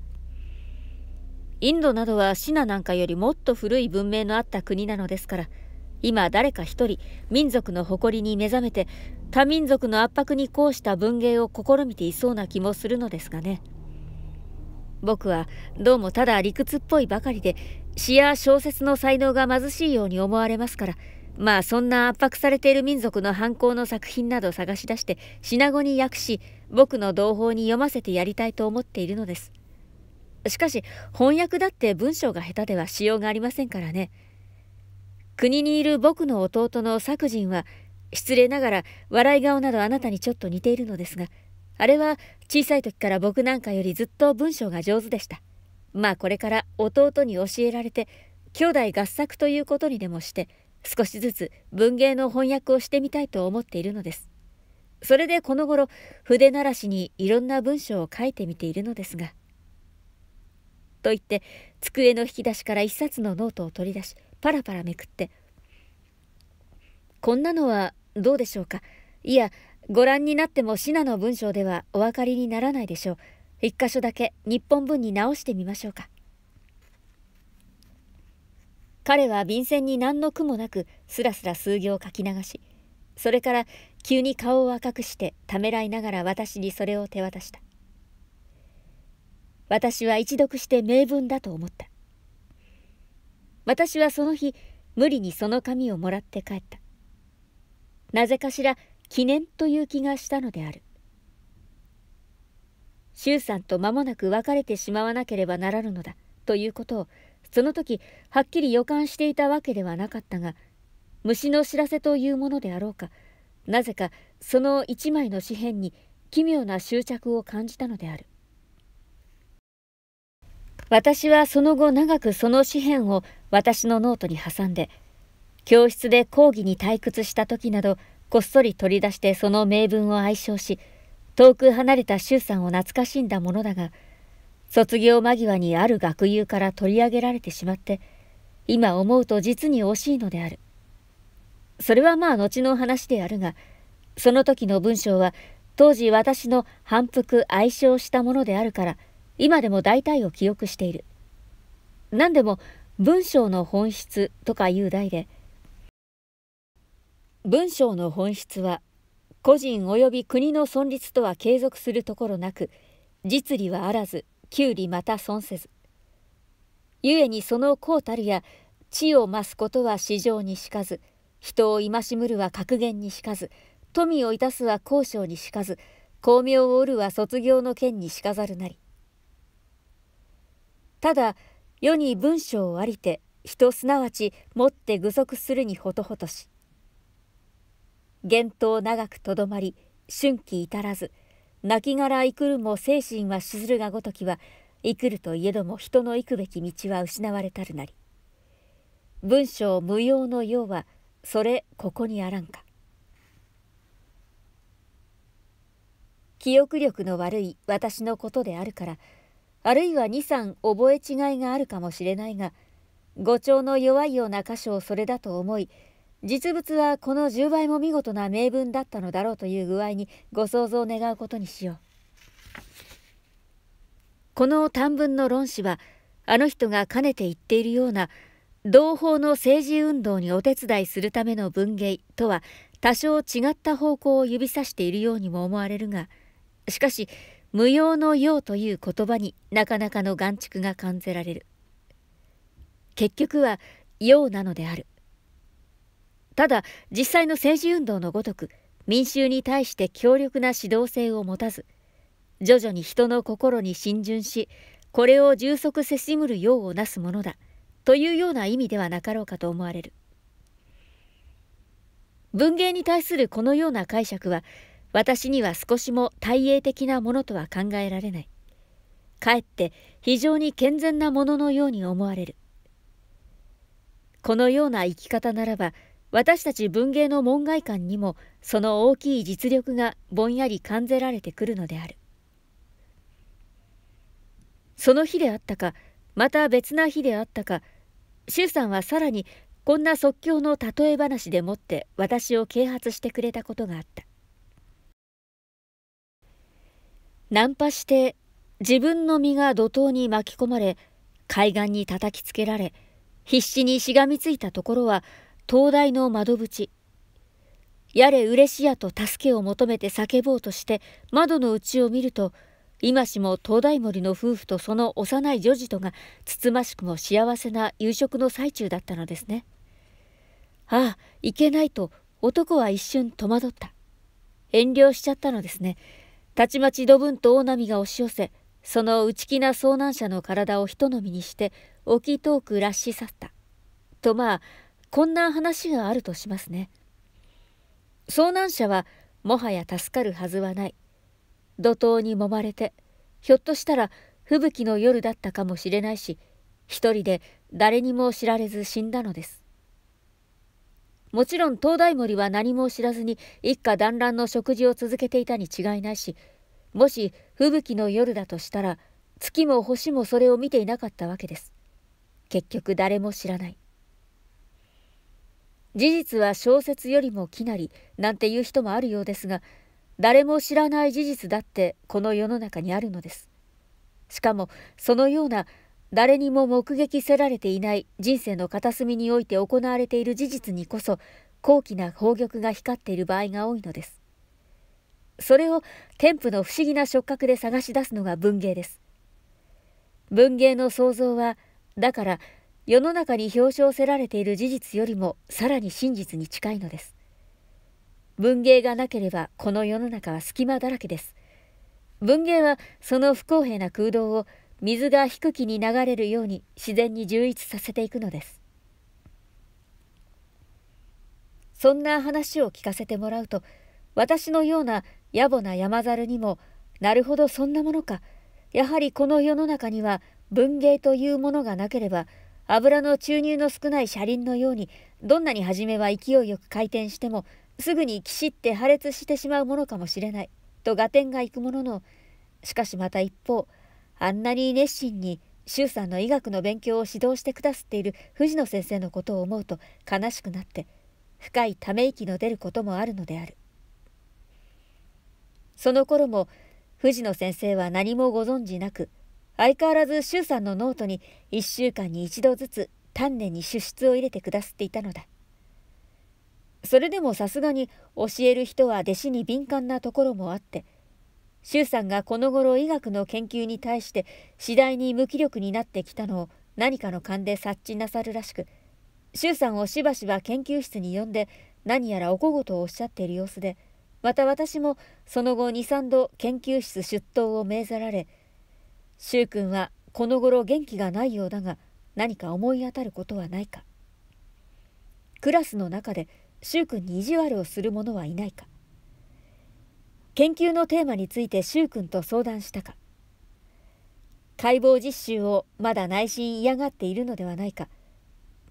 インドなどはシナなんかよりもっと古い文明のあった国なのですから今誰か一人民族の誇りに目覚めて他民族の圧迫にこした文芸を試みていそうな気もするのですがね。僕はどうもただ理屈っぽいばかりで詩や小説の才能が貧しいように思われますからまあそんな圧迫されている民族の犯行の作品など探し出して品語に訳し僕の同胞に読ませてやりたいと思っているのです。しかし翻訳だって文章が下手ではしようがありませんからね国にいる僕の弟の作人は失礼ながら笑い顔などあなたにちょっと似ているのですがあれは小さい時から僕なんかよりずっと文章が上手でした。まあこれから弟に教えられて兄弟合作ということにでもして少しずつ文芸の翻訳をしてみたいと思っているのです。それでこの頃筆ならしにいろんな文章を書いてみているのですが。と言って机の引き出しから一冊のノートを取り出しパラパラめくって「こんなのはどうでしょうか。いやご覧になってもシナの文章ではお分かりにならないでしょう。一箇所だけ日本文に直してみましょうか」彼は便箋に何の苦もなくすらすら数行書き流しそれから急に顔を赤くしてためらいながら私にそれを手渡した。私は一読して名文だと思った。私はその日無理にその紙をもらって帰った。なぜかしら記念という気がしたのである。周さんと間もなく別れてしまわなければならぬのだということをその時はっきり予感していたわけではなかったが虫の知らせというものであろうかなぜかその一枚の紙片に奇妙な執着を感じたのである。私はその後長くその紙片を私のノートに挟んで教室で講義に退屈した時などこっそり取り出してその名文を愛称し遠く離れた周さんを懐かしんだものだが卒業間際にある学友から取り上げられてしまって今思うと実に惜しいのである。それはまあ後の話であるがその時の文章は当時私の反復愛称したものであるから今でも大体を記憶している。何でも文章の本質とかいう題で文章の本質は個人及び国の存立とは継続するところなく実利はあらず給利また損せず。故にその功たるや地を増すことは市場にしかず人を戒むるは格言にしかず富をいたすは交渉にしかず巧妙を売るは卒業の剣にしかざるなり。ただ世に文章をありて人すなわち持って具足するにほとほとし幻冬長くとどまり春季至らず亡骸いくるも精神はしずるがごときは生くるといえども人の行くべき道は失われたるなり。文章無用の用はそれここにあらんか。記憶力の悪い私のことであるからあるいは23覚え違いがあるかもしれないが語調の弱いような箇所をそれだと思い実物はこの10倍も見事な名文だったのだろうという具合にご想像願うことにしよう。この短文の論旨はあの人がかねて言っているような同胞の政治運動にお手伝いするための文芸とは多少違った方向を指さしているようにも思われるがしかし無用の用という言葉になかなかの眼蓄が感じられる結局は用なのであるただ実際の政治運動のごとく民衆に対して強力な指導性を持たず徐々に人の心に浸潤しこれを充足せしむる用をなすものだというような意味ではなかろうかと思われる。文芸に対するこのような解釈は私には少しも大英的なものとは考えられない。かえって非常に健全なもののように思われる。このような生き方ならば私たち文芸の門外観にもその大きい実力がぼんやり感じられてくるのである。その日であったかまた別な日であったか周さんはさらにこんな即興の例え話でもって私を啓発してくれたことがあった。ナンパして自分の身が怒涛に巻き込まれ海岸に叩きつけられ必死にしがみついたところは灯台の窓縁やれ嬉しやと助けを求めて叫ぼうとして窓の内を見ると今しも灯台森の夫婦とその幼い女児とがつつましくも幸せな夕食の最中だったのですね。ああいけないと男は一瞬戸惑った。遠慮しちゃったのですね。たちまちどぶんと大波が押し寄せその内気な遭難者の体をひと飲みにして沖遠くらし去った。とまあこんな話があるとしますね。遭難者はもはや助かるはずはない。怒涛に揉まれて、ひょっとしたら吹雪の夜だったかもしれないし、一人で誰にも知られず死んだのです。もちろん東大森は何も知らずに一家団らんの食事を続けていたに違いないし、もし吹雪の夜だとしたら、月も星もそれを見ていなかったわけです。結局誰も知らない。事実は小説よりもきなりなんていう人もあるようですが誰も知らない事実だってこの世の中にあるのです。しかもそのような誰にも目撃せられていない人生の片隅において行われている事実にこそ高貴な宝玉が光っている場合が多いのです。それを天賦の不思議な触覚で探し出すのが文芸です。文芸の創造はだから世の中に表彰せられている事実よりもさらに真実に近いのです。文芸がなければこの世の中は隙間だらけです。文芸はその不公平な空洞を水が低きに流れるように自然に充溢させていくのです。そんな話を聞かせてもらうと私のような野暮な山猿にもなるほどそんなものかやはりこの世の中には文芸というものがなければ油の注入の少ない車輪のようにどんなに初めは勢いよく回転してもすぐにきしって破裂してしまうものかもしれない。と合点がいくものの。しかしまた一方あんなに熱心に周さんの医学の勉強を指導してくださっている藤野先生のことを思うと悲しくなって深いため息の出ることもあるのである。その頃も藤野先生は何もご存じなく相変わらず周さんのノートに1週間に一度ずつ丹念に出出を入れてくださっていたのだ。それでもさすがに教える人は弟子に敏感なところもあって周さんがこの頃医学の研究に対して次第に無気力になってきたのを何かの勘で察知なさるらしく周さんをしばしば研究室に呼んで何やらお小言をおっしゃっている様子でまた私もその後23度研究室出頭を命ざられ柊君はこの頃元気がないようだが何か思い当たることはないか。クラスの中で柊君に意地悪をする者はいないか。研究のテーマについて柊君と相談したか。解剖実習をまだ内心嫌がっているのではないか。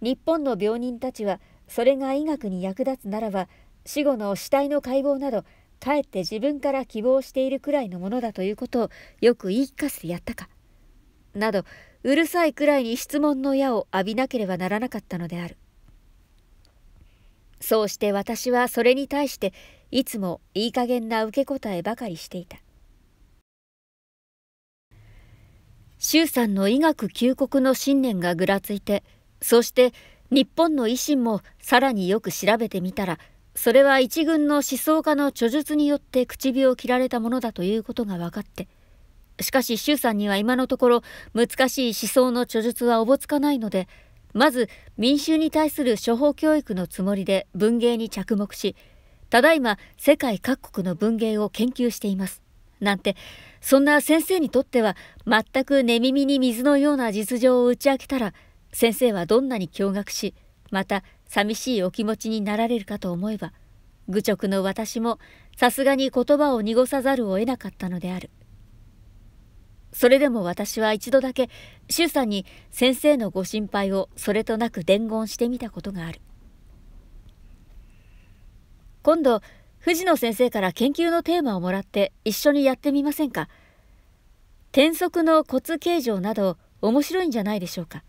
日本の病人たちはそれが医学に役立つならば死後の死体の解剖などかえって自分から希望しているくらいのものだということをよく言い聞かせてやったか。などうるさいくらいに質問の矢を浴びなければならなかったのである。そうして私はそれに対していつもいい加減な受け答えばかりしていた。周さんの医学救国の信念がぐらついてそして日本の維新もさらによく調べてみたらそれは一軍の思想家の著述によって唇を切られたものだということが分かってしかし周さんには今のところ難しい思想の著述はおぼつかないのでまず民衆に対する処方教育のつもりで文芸に着目しただいま世界各国の文芸を研究していますなんてそんな先生にとっては全く寝耳に水のような実情を打ち明けたら先生はどんなに驚愕しまた寂しいお気持ちになられるかと思えば愚直の私もさすがに言葉を濁さざるを得なかったのである。それでも私は一度だけ周さんに先生のご心配をそれとなく伝言してみたことがある。今度藤野先生から研究のテーマをもらって一緒にやってみませんか？転足の骨形状など面白いんじゃないでしょうか？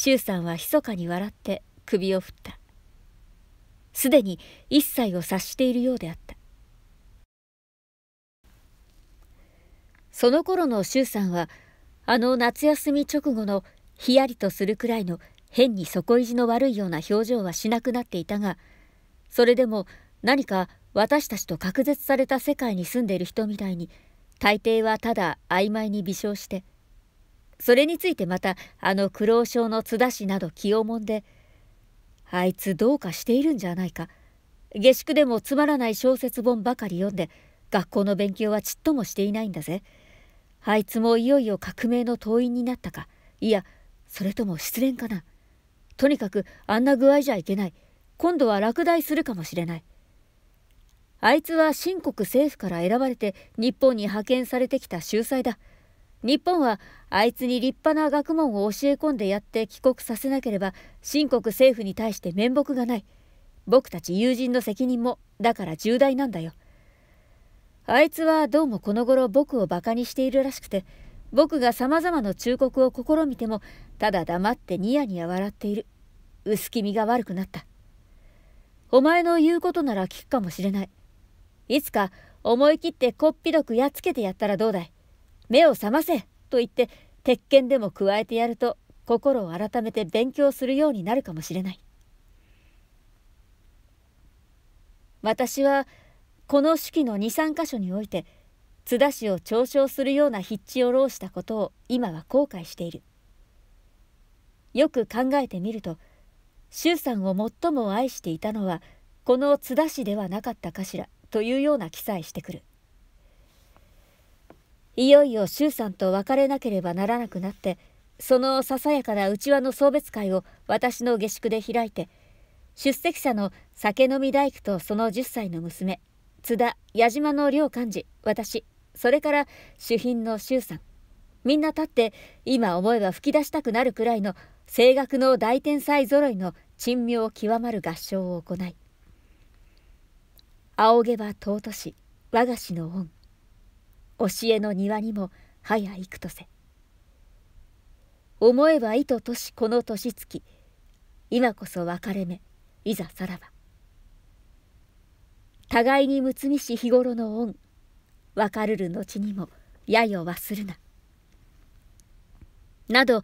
周さんは密かに笑って首を振った。すでに一切を察しているようであった。その頃の周さんはあの夏休み直後のひやりとするくらいの変に底意地の悪いような表情はしなくなっていたがそれでも何か私たちと隔絶された世界に住んでいる人みたいに大抵はただ曖昧に微笑してそれについてまたあの苦労症の津田氏など気をもんであいつどうかしているんじゃないか。下宿でもつまらない小説本ばかり読んで学校の勉強はちっともしていないんだぜ。あいつもいよいよ革命の党員になったか。いやそれとも失恋かな。とにかくあんな具合じゃいけない。今度は落第するかもしれない。あいつは新国政府から選ばれて日本に派遣されてきた秀才だ。日本はあいつに立派な学問を教え込んでやって帰国させなければ新国政府に対して面目がない。僕たち友人の責任もだから重大なんだよ。あいつはどうもこの頃僕をバカにしているらしくて僕がさまざまな忠告を試みてもただ黙ってニヤニヤ笑っている。薄気味が悪くなった。お前の言うことなら聞くかもしれない。いつか思い切ってこっぴどくやっつけてやったらどうだい？目を覚ませと言って鉄拳でも加えてやると心を改めて勉強するようになるかもしれない。私はこの手記の23箇所において津田氏を嘲笑するような筆致を浪したことを今は後悔している。よく考えてみると周さんを最も愛していたのはこの津田氏ではなかったかしらというような記載してくる。いよいよ周さんと別れなければならなくなってそのささやかな内輪の送別会を私の下宿で開いて出席者の酒飲み大工とその10歳の娘津田矢島の両幹事私それから主賓の周さん。みんな立って今思えば吹き出したくなるくらいの声楽の大天才ぞろいの珍妙極まる合唱を行い仰げば尊し我が師の恩。教えの庭にも早幾とせ。思えば意図としこの年月今こそ別れ目いざさらば。互いにむつみし日頃の恩別るる後にもやよ忘るな」など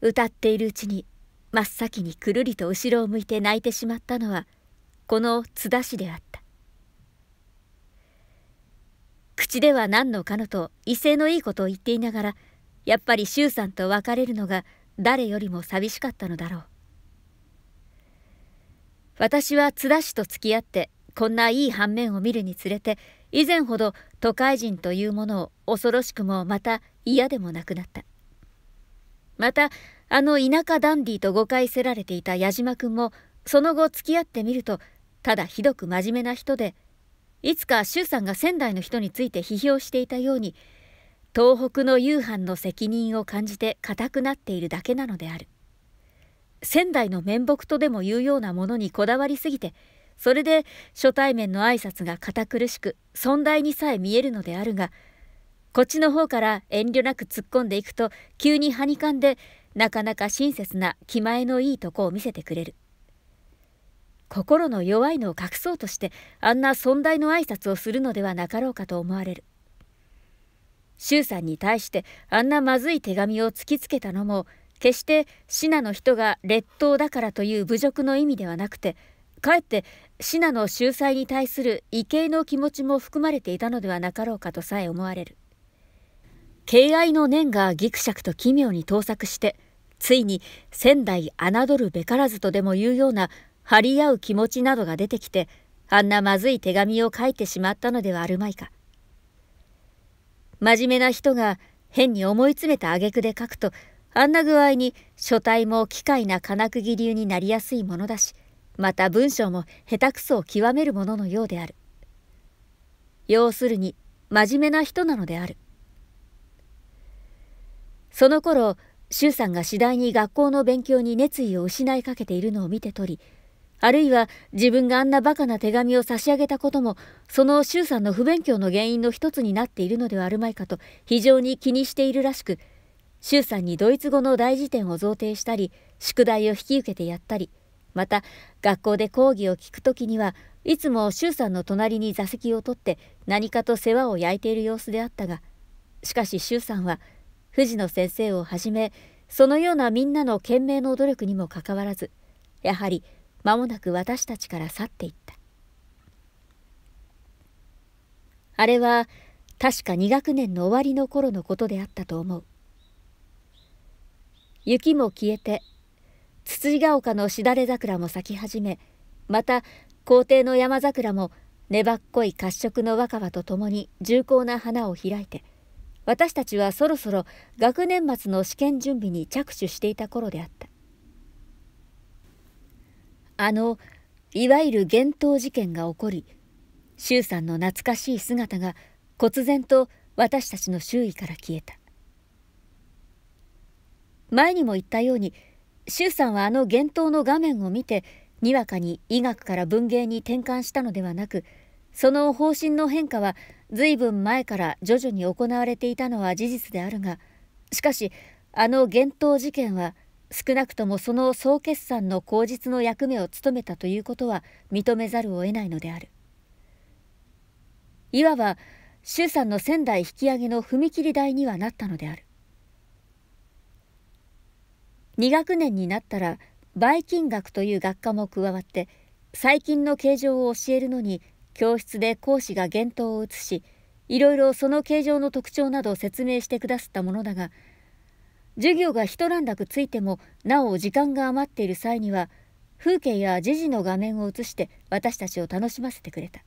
歌っているうちに真っ先にくるりと後ろを向いて泣いてしまったのはこの津田氏であった。口では何のかのと威勢のいいことを言っていながらやっぱり周さんと別れるのが誰よりも寂しかったのだろう。私は津田氏と付き合ってこんないい反面を見るにつれて以前ほど都会人というものを恐ろしくもまた嫌でもなくなった。またあの田舎ダンディと誤解せられていた矢島君もその後付き合ってみるとただひどく真面目な人でいつか周さんが仙台の人について批評していたように東北の夕飯の責任を感じて固くなっているだけなのである。仙台の面目とでもいうようなものにこだわりすぎてそれで初対面の挨拶が堅苦しく尊大にさえ見えるのであるがこっちの方から遠慮なく突っ込んでいくと急にはにかんでなかなか親切な気前のいいとこを見せてくれる。心の弱いのを隠そうとしてあんな尊大の挨拶をするのではなかろうかと思われる。周さんに対してあんなまずい手紙を突きつけたのも決してシナの人が劣等だからという侮辱の意味ではなくてかえってシナの秀才に対する畏敬の気持ちも含まれていたのではなかろうかとさえ思われる。敬愛の念がぎくしゃくと奇妙に盗作してついに仙台侮るべからずとでも言うような張り合う気持ちなどが出てきてあんなまずい手紙を書いてしまったのではあるまいか。真面目な人が変に思い詰めた挙句で書くとあんな具合に書体も機械な金釘流になりやすいものだしまた文章も下手くそを極めるもののようである。要するに真面目な人なのである。その頃周さんが次第に学校の勉強に熱意を失いかけているのを見て取りあるいは自分があんなバカな手紙を差し上げたこともその周さんの不勉強の原因の一つになっているのではあるまいかと非常に気にしているらしく周さんにドイツ語の大辞典を贈呈したり宿題を引き受けてやったりまた学校で講義を聞くときにはいつも周さんの隣に座席を取って何かと世話を焼いている様子であったがしかし周さんは藤野先生をはじめそのようなみんなの懸命の努力にもかかわらずやはり間もなく私たちから去っていった。あれは確か2学年の終わりの頃のことであったと思う。雪も消えてつつじが丘のしだれ桜も咲き始めまた校庭の山桜も粘っこい褐色の若葉とともに重厚な花を開いて私たちはそろそろ学年末の試験準備に着手していた頃であった。あのいわゆる幻冬事件が起こり周さんの懐かしい姿が忽然と私たちの周囲から消えた。前にも言ったように周さんはあの幻冬の画面を見てにわかに医学から文芸に転換したのではなくその方針の変化は随分前から徐々に行われていたのは事実であるがしかしあの幻冬事件は少なくともその総決算の口実の役目を務めたということは認めざるを得ないのである。いわば周さんの仙台引き上げの踏切台にはなったのである。2学年になったらバイキン学という学科も加わって最近の形状を教えるのに教室で講師が幻灯を移しいろいろその形状の特徴などを説明してくださったものだが授業が一段落ついてもなお時間が余っている際には風景や時事の画面を映して私たちを楽しませてくれた。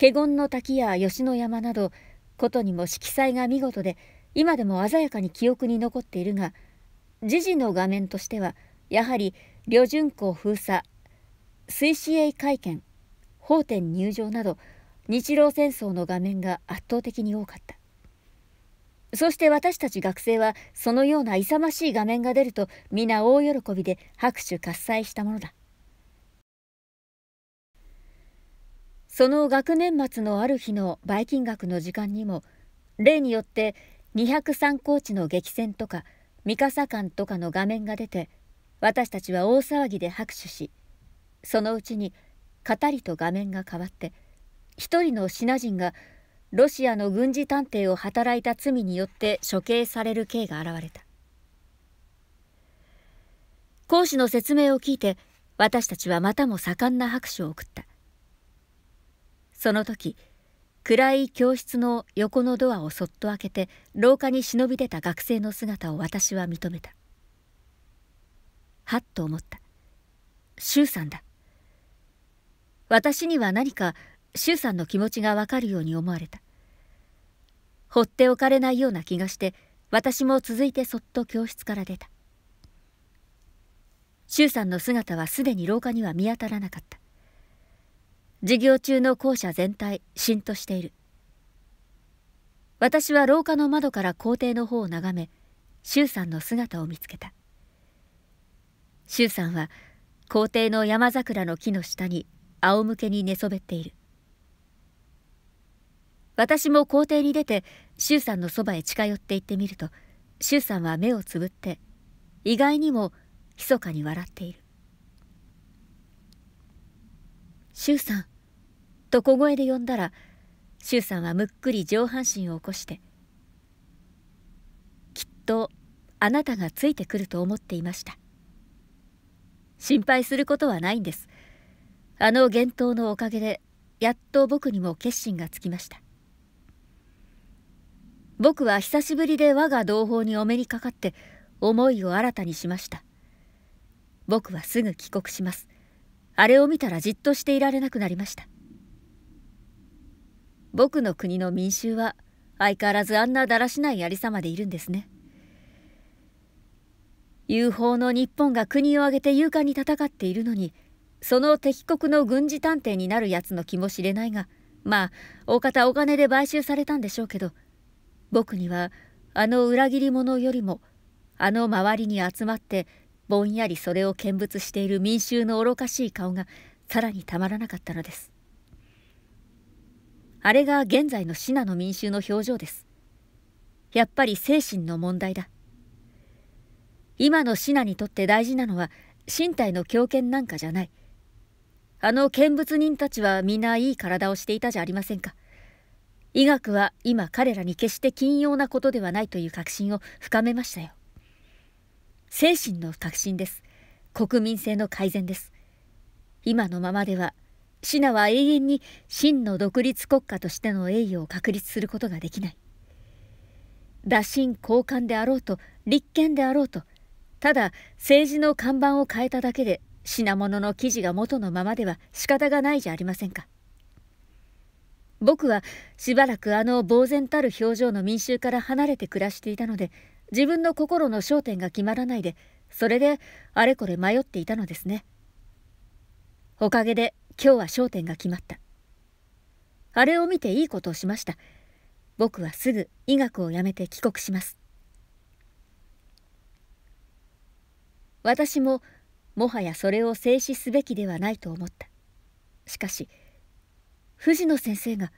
華厳の滝や吉野山などことにも色彩が見事で今でも鮮やかに記憶に残っているが時事の画面としてはやはり旅順港封鎖水死営会見法典入場など日露戦争の画面が圧倒的に多かった。そして私たち学生はそのような勇ましい画面が出ると皆大喜びで拍手喝采したものだ。その学年末のある日のバイキン学の時間にも例によって203高地の激戦とか三笠館とかの画面が出て私たちは大騒ぎで拍手しそのうちに語りと画面が変わって一人のシナ人がロシアの軍事探偵を働いた罪によって処刑される刑が現れた。講師の説明を聞いて私たちはまたも盛んな拍手を送った。その時暗い教室の横のドアをそっと開けて廊下に忍び出た学生の姿を私は認めた。はっと思った。周さんだ。私には何か周さんの気持ちがわかるように思われた。放っておかれないような気がして私も続いてそっと教室から出た。周さんの姿はすでに廊下には見当たらなかった。授業中の校舎全体しんとしている。私は廊下の窓から校庭の方を眺め周さんの姿を見つけた。周さんは校庭の山桜の木の下に仰向けに寝そべっている。私も校庭に出て周さんのそばへ近寄って行ってみると周さんは目をつぶって意外にも密かに笑っている「周さん」と小声で呼んだら周さんはむっくり上半身を起こして「きっとあなたがついてくると思っていました」心配することはないんです。あの幻冬のおかげでやっと僕にも決心がつきました。僕は久しぶりで我が同胞にお目にかかって思いを新たにしました。僕はすぐ帰国します。あれを見たらじっとしていられなくなりました。僕の国の民衆は相変わらずあんなだらしないありさまでいるんですね。友好の日本が国を挙げて勇敢に戦っているのにその敵国の軍事探偵になるやつの気もしれないがまあ大方お金で買収されたんでしょうけど僕にはあの裏切り者よりもあの周りに集まってぼんやりそれを見物している民衆の愚かしい顔がさらにたまらなかったのです。あれが現在のシナの民衆の表情です。やっぱり精神の問題だ。今のシナにとって大事なのは身体の強健なんかじゃない。あの見物人たちは皆いい体をしていたじゃありませんか。医学は今彼らに決して緊要なことではないという確信を深めましたよ。精神の革新です。国民性の改善です。今のままではシナは永遠に真の独立国家としての栄誉を確立することができない。打診交換であろうと立憲であろうとただ政治の看板を変えただけで品物の記事が元のままでは仕方がないじゃありませんか。僕はしばらくあの呆然たる表情の民衆から離れて暮らしていたので自分の心の焦点が決まらないでそれであれこれ迷っていたのですね。おかげで今日は焦点が決まった。あれを見ていいことをしました。僕はすぐ医学をやめて帰国します。私ももはやそれを静止すべきではないと思った。しかし藤野先生が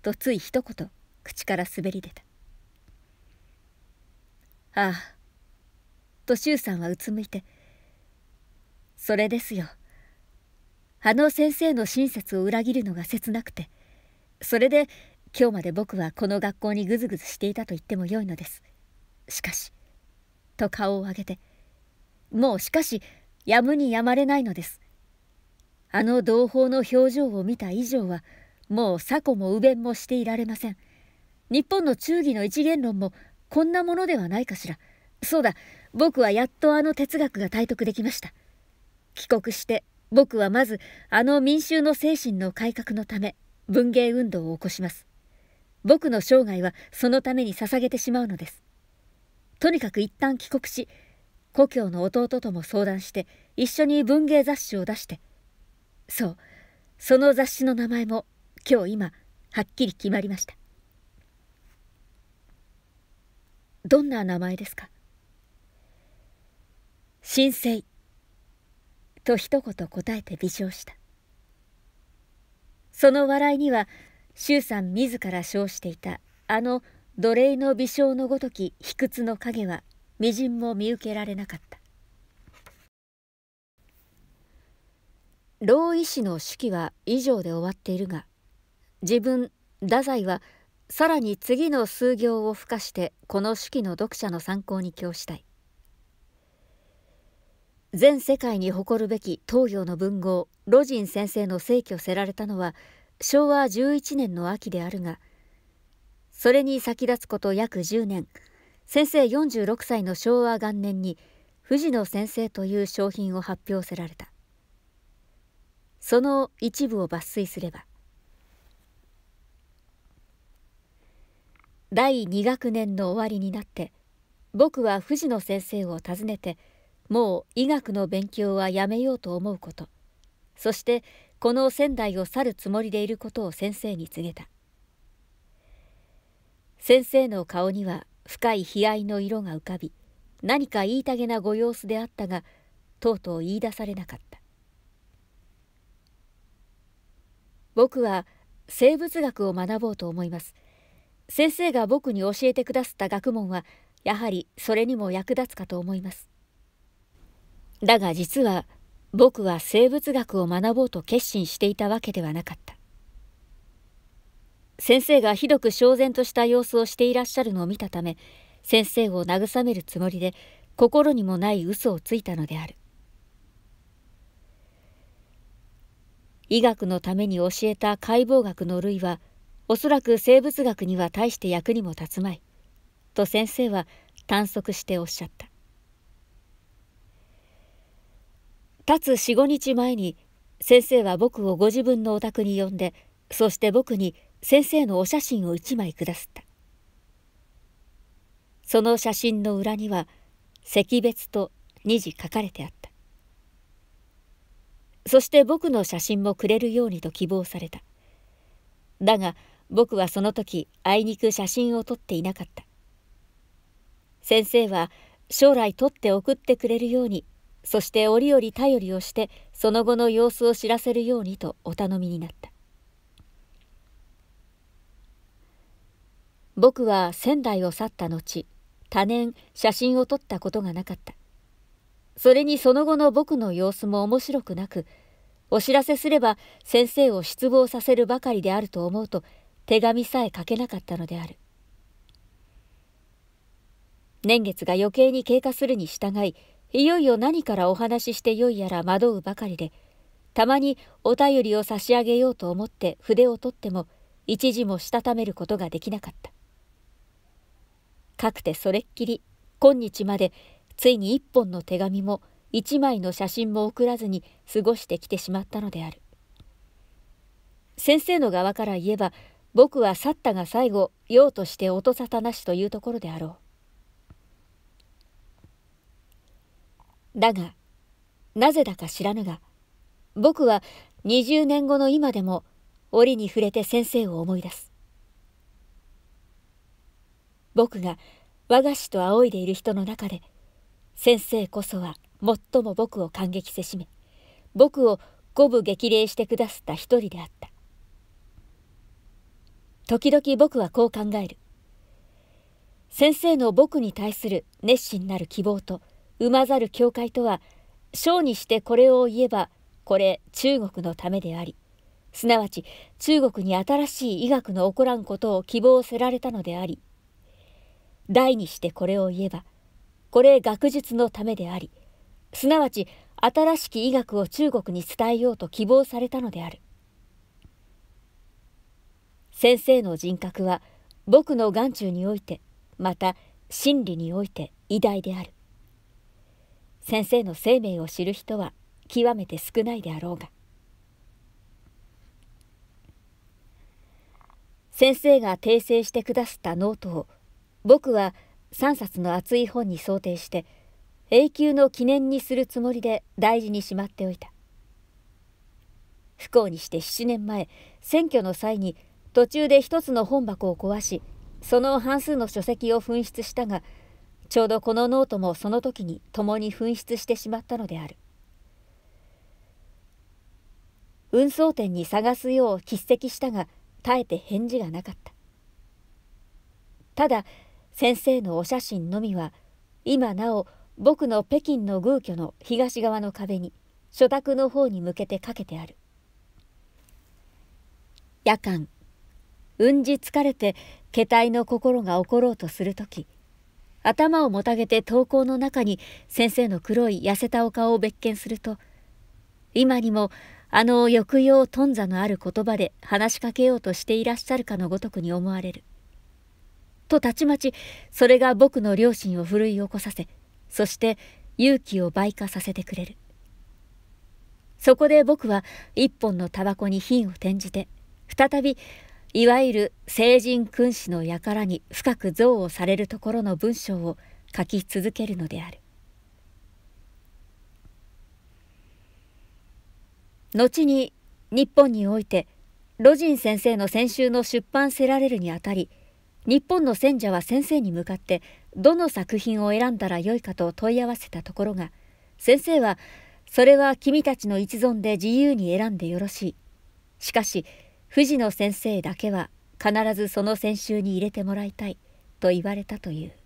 とつい一言口から滑り出た。ああと周さんはうつむいてそれですよ。あの先生の親切を裏切るのが切なくてそれで今日まで僕はこの学校にぐずぐずしていたと言ってもよいのです。しかしと顔を上げてもうしかしやむにやまれないのです。あの同胞の表情を見た以上はもう左近も右弁もしていられません。日本の忠義の一元論もこんなものではないかしら。そうだ僕はやっとあの哲学が体得できました。帰国して僕はまずあの民衆の精神の改革のため文芸運動を起こします。僕の生涯はそのために捧げてしまうのです。とにかく一旦帰国し故郷の弟とも相談して一緒に文芸雑誌を出してそう。その雑誌の名前も今日今はっきり決まりました。どんな名前ですか？神聖。と一言答えて微笑した。その笑いには周さん自ら称していたあの奴隷の微笑のごとき卑屈の影はみじんも見受けられなかった。老医師の手記は以上で終わっているが自分太宰はさらに次の数行を付加してこの手記の読者の参考に供したい。全世界に誇るべき東洋の文豪ロジン先生の逝去せられたのは昭和11年の秋であるがそれに先立つこと約10年先生46歳の昭和元年に藤野先生という商品を発表せられた。その一部を抜粋すれば第2学年の終わりになって僕は藤野先生を訪ねてもう医学の勉強はやめようと思うことそしてこの仙台を去るつもりでいることを先生に告げた。先生の顔には深い悲哀の色が浮かび何か言いたげなご様子であったがとうとう言い出されなかった。僕は生物学を学ぼうと思います。先生が僕に教えてくださった学問はやはりそれにも役立つかと思います。だが実は僕は生物学を学ぼうと決心していたわけではなかった。先生がひどく焦然とした様子をしていらっしゃるのを見たため先生を慰めるつもりで心にもない嘘をついたのである。医学のために教えた解剖学の類はおそらく生物学には大して役にも立つまいと先生は短足しておっしゃった。立つ四五日前に先生は僕をご自分のお宅に呼んでそして僕に先生のお写真を一枚くださった。その写真の裏には惜別と2字書かれてあった。そして僕の写真もくれるようにと希望された。だが僕はその時あいにく写真を撮っていなかった。先生は将来撮って送ってくれるようにそして折々頼りをしてその後の様子を知らせるようにとお頼みになった。僕は仙台を去った後多年写真を撮ったことがなかった。それにその後の僕の様子も面白くなくお知らせすれば先生を失望させるばかりであると思うと手紙さえ書けなかったのである。年月が余計に経過するに従いいよいよ何からお話ししてよいやら惑うばかりでたまにお便りを差し上げようと思って筆を取っても一時もしたためることができなかった。かくてそれっきり今日までついに一本の手紙も一枚の写真も送らずに過ごしてきてしまったのである。先生の側から言えば僕は去ったが最後用として音沙汰なしというところであろう。だがなぜだか知らぬが僕は20年後の今でも折に触れて先生を思い出す。僕が我が師と仰いでいる人の中で先生こそは最も僕を感激せしめ僕を五分激励してくださった一人であった。時々僕はこう考える。先生の僕に対する熱心なる希望と生まざる教会とは小にしてこれを言えばこれ中国のためでありすなわち中国に新しい医学の起こらんことを希望せられたのであり大にしてこれを言えばこれ学術のためでありすなわち新しき医学を中国に伝えようと希望されたのである。先生の人格は僕の眼中においてまた真理において偉大である。先生の生命を知る人は極めて少ないであろうが。先生が訂正してくださったノートを僕は3冊の厚い本に想定して永久の記念にするつもりで大事にしまっておいた。不幸にして7年前選挙の際に途中で一つの本箱を壊しその半数の書籍を紛失したがちょうどこのノートもその時に共に紛失してしまったのである。運送店に探すよう筆跡したが絶えて返事がなかった。ただ先生のお写真のみは今なお僕の北京の宮居の東側の壁に書宅の方に向けてかけてある夜間うんじ疲れて気体の心が起ころうとする時頭をもたげて投稿の中に先生の黒い痩せたお顔を別見すると今にもあの抑揚頓挫のある言葉で話しかけようとしていらっしゃるかのごとくに思われる。とたちまちそれが僕の両親を奮い起こさせそして勇気を倍化させてくれる。そこで僕は一本のタバコに火を転じて再びいわゆる聖人君子の輩に深く憎悪されるところの文章を書き続けるのである後に日本においてロジン先生の先週の出版せられるにあたり日本の選者は先生に向かってどの作品を選んだらよいかと問い合わせたところが先生はそれは君たちの一存で自由に選んでよろしい。しかし藤野先生だけは必ずその先週に入れてもらいたいと言われたという。